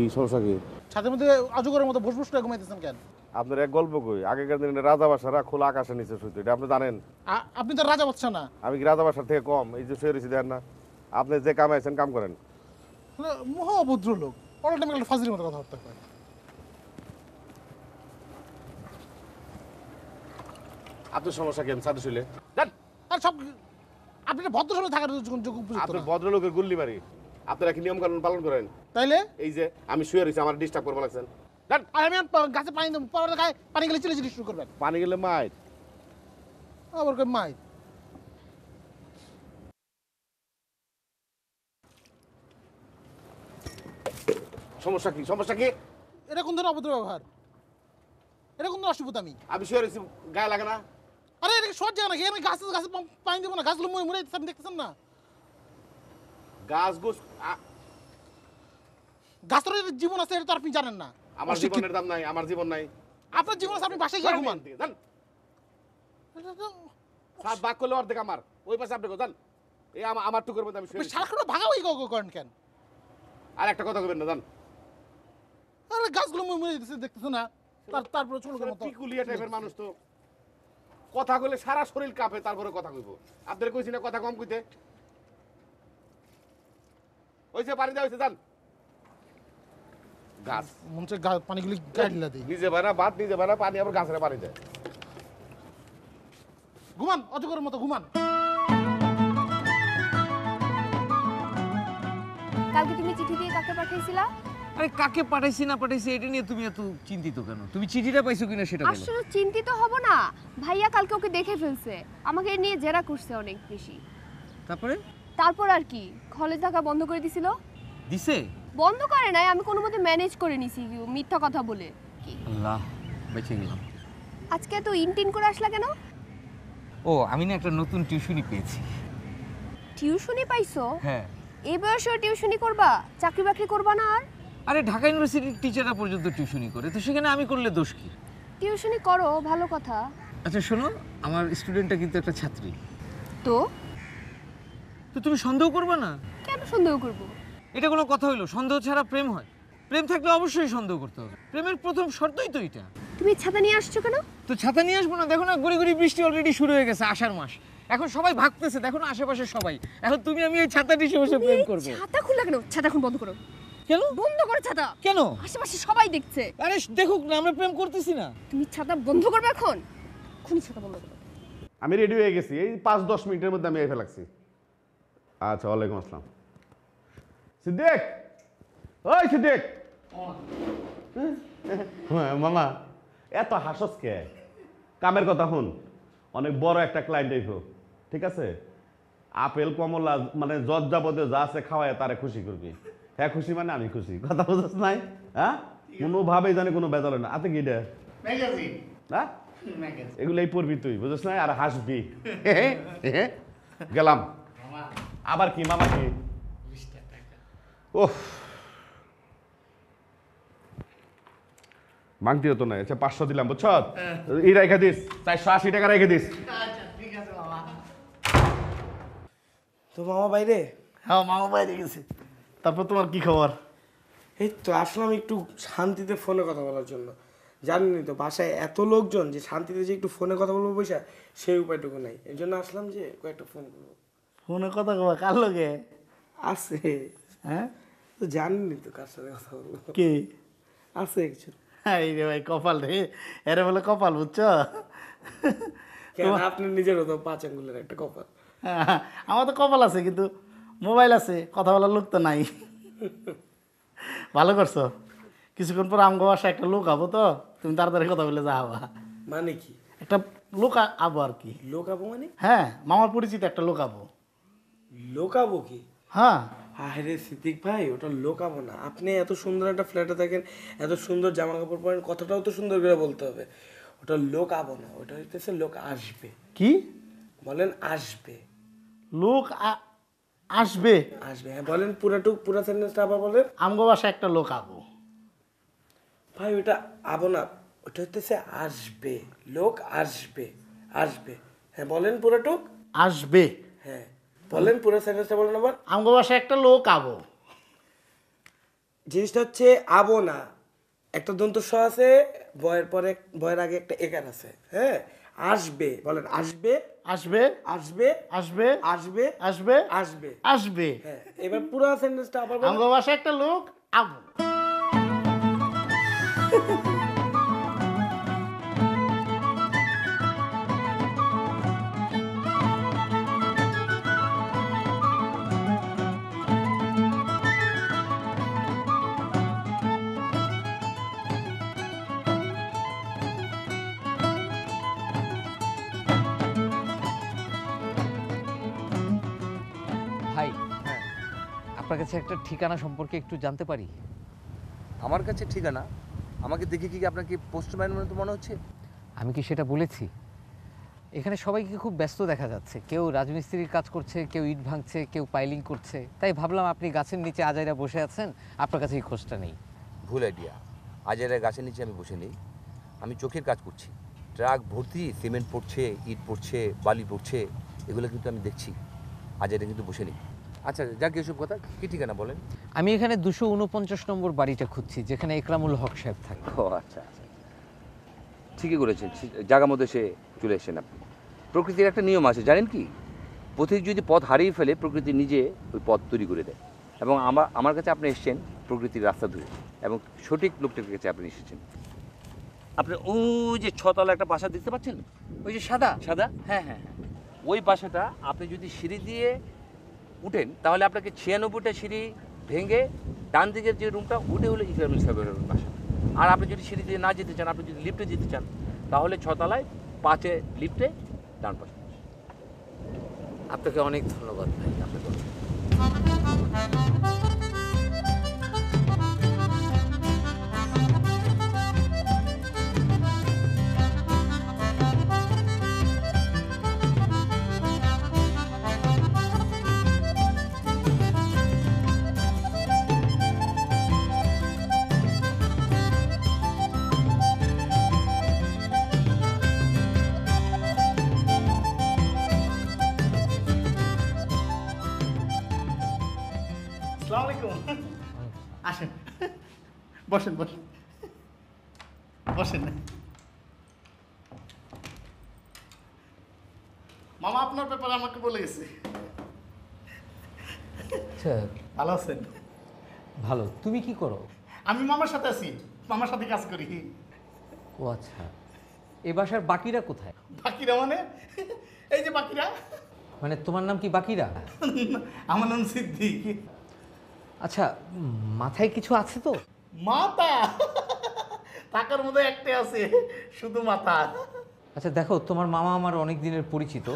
কি সমস্যা কি? ছাদের মধ্যে অজগরের মতো ভুসভুস করে ঘুমাইতেছেন কেন? আপনার এক গল্প কই আগেকার দিনে রাজা বাসারা খোলা আকাশের নিচে শুইতো এটা আপনি জানেন? আপনি তো রাজা বাচ্চা না। আমি কি রাজা বাসার থেকে কম? এই যে শুয়ে রয়েছি দেখেন না। আপনি যে কামাইছেন কাম করেন। মহা লোক অল টাইম একটা ফাজির মতো কথাবার্তা আপনার সমস্যা কেন সাথে শুলে আর সব আপনি ভদ্র সময় থাকার যোগ্য- যোগ্য আপনি ভদ্রলোকের গুল্লি মারি। আপনারা কি নিয়ম কানুন পালন করেন? তাইলে? এই যে আমি শুয়ে রয়েছি আমার ডিস্টার্ব করব লাগছেন আমি গাছে পানি দেবো পানি গেলে চিলে চিলি শুরু করবেন। পানি গেলে আবার সমস্যা কি? সমস্যা কি? এটা কোন ধরনের অভদ্র ব্যবহার? এটা কোন ধরনের অসুবিধা আমি? আমি শুয়ে রয়েছি গায়ে লাগে না। আরে এটা সহজ জায়গা না গাছে গাছে পানি দেবো না গাছগুলো মরে মরে দেখতেছেন না? গাছ গুছ গাছের জীবন আছে এটা তো আপনি জানেন না। আমার অশিক্ষিত। জীবনের দাম নাই আমার জীবন নাই। আপনার জীবন আছে আপনি বাসায় গিয়ে ঘুমান। জান সাত ভাগ করলে অর্ধেক আমার ওই পাশে আপনি জান এই আমার আমার টুকুর মধ্যে আমি শুয়ে রয়েছি। সারাক্ষণ ক- করেন কেন? আর একটা কথা কবেন না জান আরে গাছগুলো মরে যাচ্ছে দেখতেছো না? তার তারপরে ছোট মতো পিকুলিয়া টাইপের মানুষ তো। কথা কইলে সারা শরীর কাঁপে তারপরে কথা কইব। আপনাদের কইছি না কথা কম কইতে। পানি দেওয়া হয়েছে জান গাছ। মনে হচ্ছে পানিগুলি গায়ে ঢিলা দিই। নিজে বানা ভাত নিজে বানা পানি আবার গাছের পানি দেয়। ঘুমান অজগরের মতো ঘুমান। কালকে তুমি চিঠি দিয়ে কাকে পাঠিয়েছিলা আরে কাকে পাঠাইছি না পাঠাইছি এটা নিয়ে তুমি এত চিন্তিত কেন? তুমি চিঠিটা পাইছো কিনা সেটা বলো। আসলে চিন্তিত হব না। ভাইয়া কালকে ওকে দেখে ফেলছে। আমাকে এ নিয়ে জেরা করছে অনেক বেশি। তারপরে? তারপর আর কি? কলেজ থাকা বন্ধ করে দিছিল। দিছে? বন্ধ করে নাই আমি কোনো মতে ম্যানেজ করে নিছি মিথ্যা কথা বলে। কি? আল্লাহ বেঁচে গেলাম। আজকে এত ইনটিন করে আসলা কেন? ও আমি না একটা নতুন টিউশনি পেয়েছি। টিউশনি পাইছো? হ্যাঁ। এই বয়সেও টিউশনি করবা? চাকরি বাকরি করবা না আর? আরে ঢাকা ইউনিভার্সিটির টিচাররা পর্যন্ত টিউশনি করে তো সেখানে আমি করলে দোষ কি? টিউশনি করো ভালো কথা। আচ্ছা শোনো আমার স্টুডেন্টটা কিন্তু একটা ছাত্রী। তো? তো তুমি সন্দেহ করবে না? কেন সন্দেহ করব? এটা কোনো কথা হইল সন্দেহ ছাড়া প্রেম হয়। প্রেম থাকলে অবশ্যই সন্দেহ করতে হবে। প্রেমের প্রথম শর্তই তো এটা। তুমি ছাতা নিয়ে আসছো কেন? তো ছাতা নিয়ে আসব না? দেখো না গড়ি গড়ি বৃষ্টি অলরেডি শুরু হয়ে গেছে আষাঢ় মাস। এখন সবাই ভাগতেছে দেখো না আশেপাশে সবাই। এখন তুমি আমি এই ছাতাটি বসে বসে প্রেম করব। ছাতা খুললা কেন? ছাতা এখন বন্ধ করো। কেন? বন্ধ করো ছাতা। কেন? আশেপাশে সবাই দেখছে। আরে দেখুক না আমরা প্রেম করতেছি না। তুমি ছাতা বন্ধ করবে এখন? খুনি ছাতা বন্ধ করো। আমি রেডি হয়ে গেছি। এই পাঁচ দশ মিনিটের মধ্যে আমি এসে লাগছি আচ্ছা ওয়ালাইকুম আসসালাম সিদ্দিক ওই সিদ্দিক হ্যাঁ, মামা এত হাসস কে কামের কথা শুন অনেক বড় একটা ক্লায়েন্ট আইফো ঠিক আছে আপেল কমলা মানে যত যাবতীয় যা আছে খাওয়ায় তারে খুশি করবি হ্যাঁ খুশি মানে আমি খুশি কথা বুঝছ নাই হ্যাঁ কোনোভাবেই জানি কোনো বেজাল না আতে কি ম্যাগাজিন হ্যাঁ ম্যাগাজিন এগুলোই পড়বি তুই বুঝছ না আর হাসবি গেলাম আবার কি মামা কি? ওহ মাংতি হতো না আচ্ছা পাঁচশো দিলাম বুঝছ? এই রেখে দিস চারশো আশি টাকা রেখে দিস। ঠিক মামা। তো মামা বাইরে? হ্যাঁ মামা বাইরে গেছে। তারপর তোমার কি খবর? এই তো আসলাম একটু শান্তিতে ফোনে কথা বলার জন্য। জানেনই তো বাসায় এত লোকজন যে শান্তিতে যে একটু ফোনে কথা বলব বসে সেই উপায়টুকু নাই। এই জন্য আসলাম যে কয়েকটা ফোন করব। ফোনে কথা কবা কার লগে? আছে। হ্যাঁ? তো জানেনই তো কার সাথে কথা বলব। কে? আছে একজন। এই রে ভাই কপাল রে। এরে বলে কপাল বুঝছ? কেন? আপনার নিজেরও তো পাঁচ আঙ্গুলের একটা কপাল। হ্যাঁ, আমার তো কপাল আছে কিন্তু মোবাইল আছে কথা বলার লোক তো নাই। ভালো করছ? কিছুক্ষণ পর আমগো বাসা একটা লোক আবো তো তুমি তাড়াতাড়ি কথা বলে যাওয়া মানে কি? একটা লোক আবো আর কি। লোক আবো মানে? হ্যাঁ মামার পরিচিত একটা লোক আবো। লোকাবো কি? হ্যাঁ। আরে সিদ্দিক ভাই ওটা লোকাবো না। আপনি এত সুন্দর একটা ফ্ল্যাটে থাকেন এত সুন্দর জামা কাপড় পরেন কথাটাও তো সুন্দর করে বলতে হবে। ওটা লোক আবো না ওটা হইতেছে লোক আসবে। কি? বলেন আসবে। লোক আসবে? আসবে হ্যাঁ বলেন পুরাটুক পুরা সেন্টেন্সটা আবার বলেন। আমগো বাসা একটা লোক আবো ভাই ওটা আবো না ওটা হইতেছে আসবে লোক আসবে আসবে। হ্যাঁ বলেন পুরাটুক আসবে। হ্যাঁ। বলেন পুরো সেন্টেন্সটা বলেন আবার। আমগো বাসা একটা লোক আবো। জিনিসটা হচ্ছে আবো না একটা দন্ত স আছে বয়ের পরে বয়ের আগে একটা একার আছে হ্যাঁ? আসবে বলেন আসবে আসবে আসবে আসবে আসবে আসবে আসবে। আসবে। হ্যাঁ এবার পুরো সেন্টেন্সটা আবার। আমগো বাসা একটা লোক আবো। (laughs) কাছে একটা ঠিকানা সম্পর্কে একটু জানতে পারি? আমার কাছে ঠিকানা? আমাকে দেখে কি আপনার কি পোস্টম্যান মনে তো মনে হচ্ছে? আমি কি সেটা বলেছি? এখানে সবাইকে খুব ব্যস্ত দেখা যাচ্ছে। কেউ রাজমিস্ত্রির কাজ করছে কেউ ইট ভাঙছে কেউ পাইলিং করছে। তাই ভাবলাম আপনি গাছের নিচে আজাইরা বসে আছেন আপনার কাছে এই খোঁজটা নেই। ভুল আইডিয়া আজের গাছের নিচে আমি বসে নেই। আমি চোখের কাজ করছি। ট্রাক ভর্তি সিমেন্ট পড়ছে ইট পড়ছে বালি পড়ছে এগুলো কিন্তু আমি দেখছি। আজেরে কিন্তু বসে নেই। আচ্ছা যাক এসব কথা কি ঠিকানা বলেন? আমি এখানে দুশো উনপঞ্চাশ নম্বর বাড়িটা খুঁজছি যেখানে একরামুল হক সাহেব থাকে। ও আচ্ছা আচ্ছা। ঠিকই করেছেন জায়গা মধ্যে সে চলে এসেছেন আপনি। প্রকৃতির একটা নিয়ম আছে জানেন কি? পথিক যদি পথ হারিয়ে ফেলে প্রকৃতি নিজে ওই পথ তৈরি করে দেয়। এবং আমার আমার কাছে আপনি এসেছেন প্রকৃতির রাস্তা ধরে এবং সঠিক লোকটার কাছে আপনি এসেছেন। আপনি ওই যে ছতলা একটা বাসা দেখতে পাচ্ছেন? ওই যে সাদা? সাদা? হ্যাঁ হ্যাঁ হ্যাঁ। ওই বাসাটা আপনি যদি সিঁড়ি দিয়ে উঠেন, তাহলে আপনাকে ছিয়ানব্বইটা সিঁড়ি ভেঙে ডান দিকের যে রুমটা উঠে হলো ইকরামুল সাহেবের বাসা। আর আপনি যদি সিঁড়ি দিয়ে না যেতে চান, আপনি যদি লিফটে যেতে চান, তাহলে ছতলায় পাঁচে লিফটে ডান পাশে। আপনাকে অনেক ধন্যবাদ ভাই, আপনাকে বসেন বসেন। বসেন। মামা আপনার ব্যাপারে আমাকে বলে গেছে। আচ্ছা ভালো আছেন? ভালো। তুমি কি করো? আমি মামার সাথে আছি। মামার সাথে কাজ করি। ও আচ্ছা। এ বাসার বাকিরা কোথায়? বাকিরা মানে? এই যে বাকিরা। মানে তোমার নাম কি বাকিরা? আমার নাম সিদ্দিক। আচ্ছা মাথায় কিছু আছে তো? মাতা টাকার মধ্যে একটা আছে শুধু মাথা। আচ্ছা দেখো তোমার মামা আমার অনেক দিনের পরিচিত।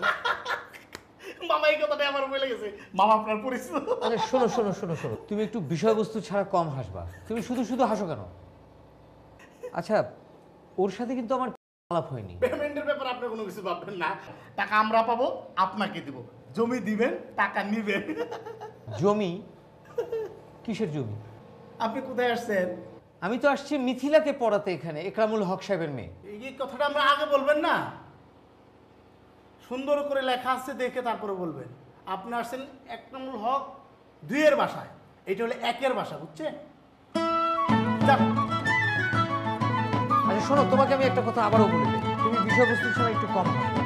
মামা এই কথাটা আমার বলে গেছে মামা আপনার পরিচিত। আচ্ছা শোনো শোনো শোনো শোনো তুমি একটু বিষয়বস্তু ছাড়া কম হাসবা। তুমি শুধু শুধু হাসো কেন? আচ্ছা ওর সাথে কিন্তু আমার আলাপ হয়নি। পেমেন্টের ব্যাপারে আপনি কোনো কিছু ভাববেন না। টাকা আমরা পাবো আপনাকে দিব। জমি দিবেন টাকা নিবেন। জমি? কিসের জমি? আপনি কোথায় আসছেন? আমি তো আসছি মিথিলাকে পড়াতে এখানে একরামুল হক সাহেবের মেয়ে। এই কথাটা আমরা আগে বলবেন না? সুন্দর করে লেখা আছে দেখে তারপরে বলবেন। আপনি আসছেন এক নম্বর হক দুইয়ের বাসায়। এটা হলো একের বাসা বুঝছেন। আচ্ছা শোনো তোমাকে আমি একটা কথা আবারও বলে দিই। তুমি বিষয়বস্তু ছাড়া একটু কম আছে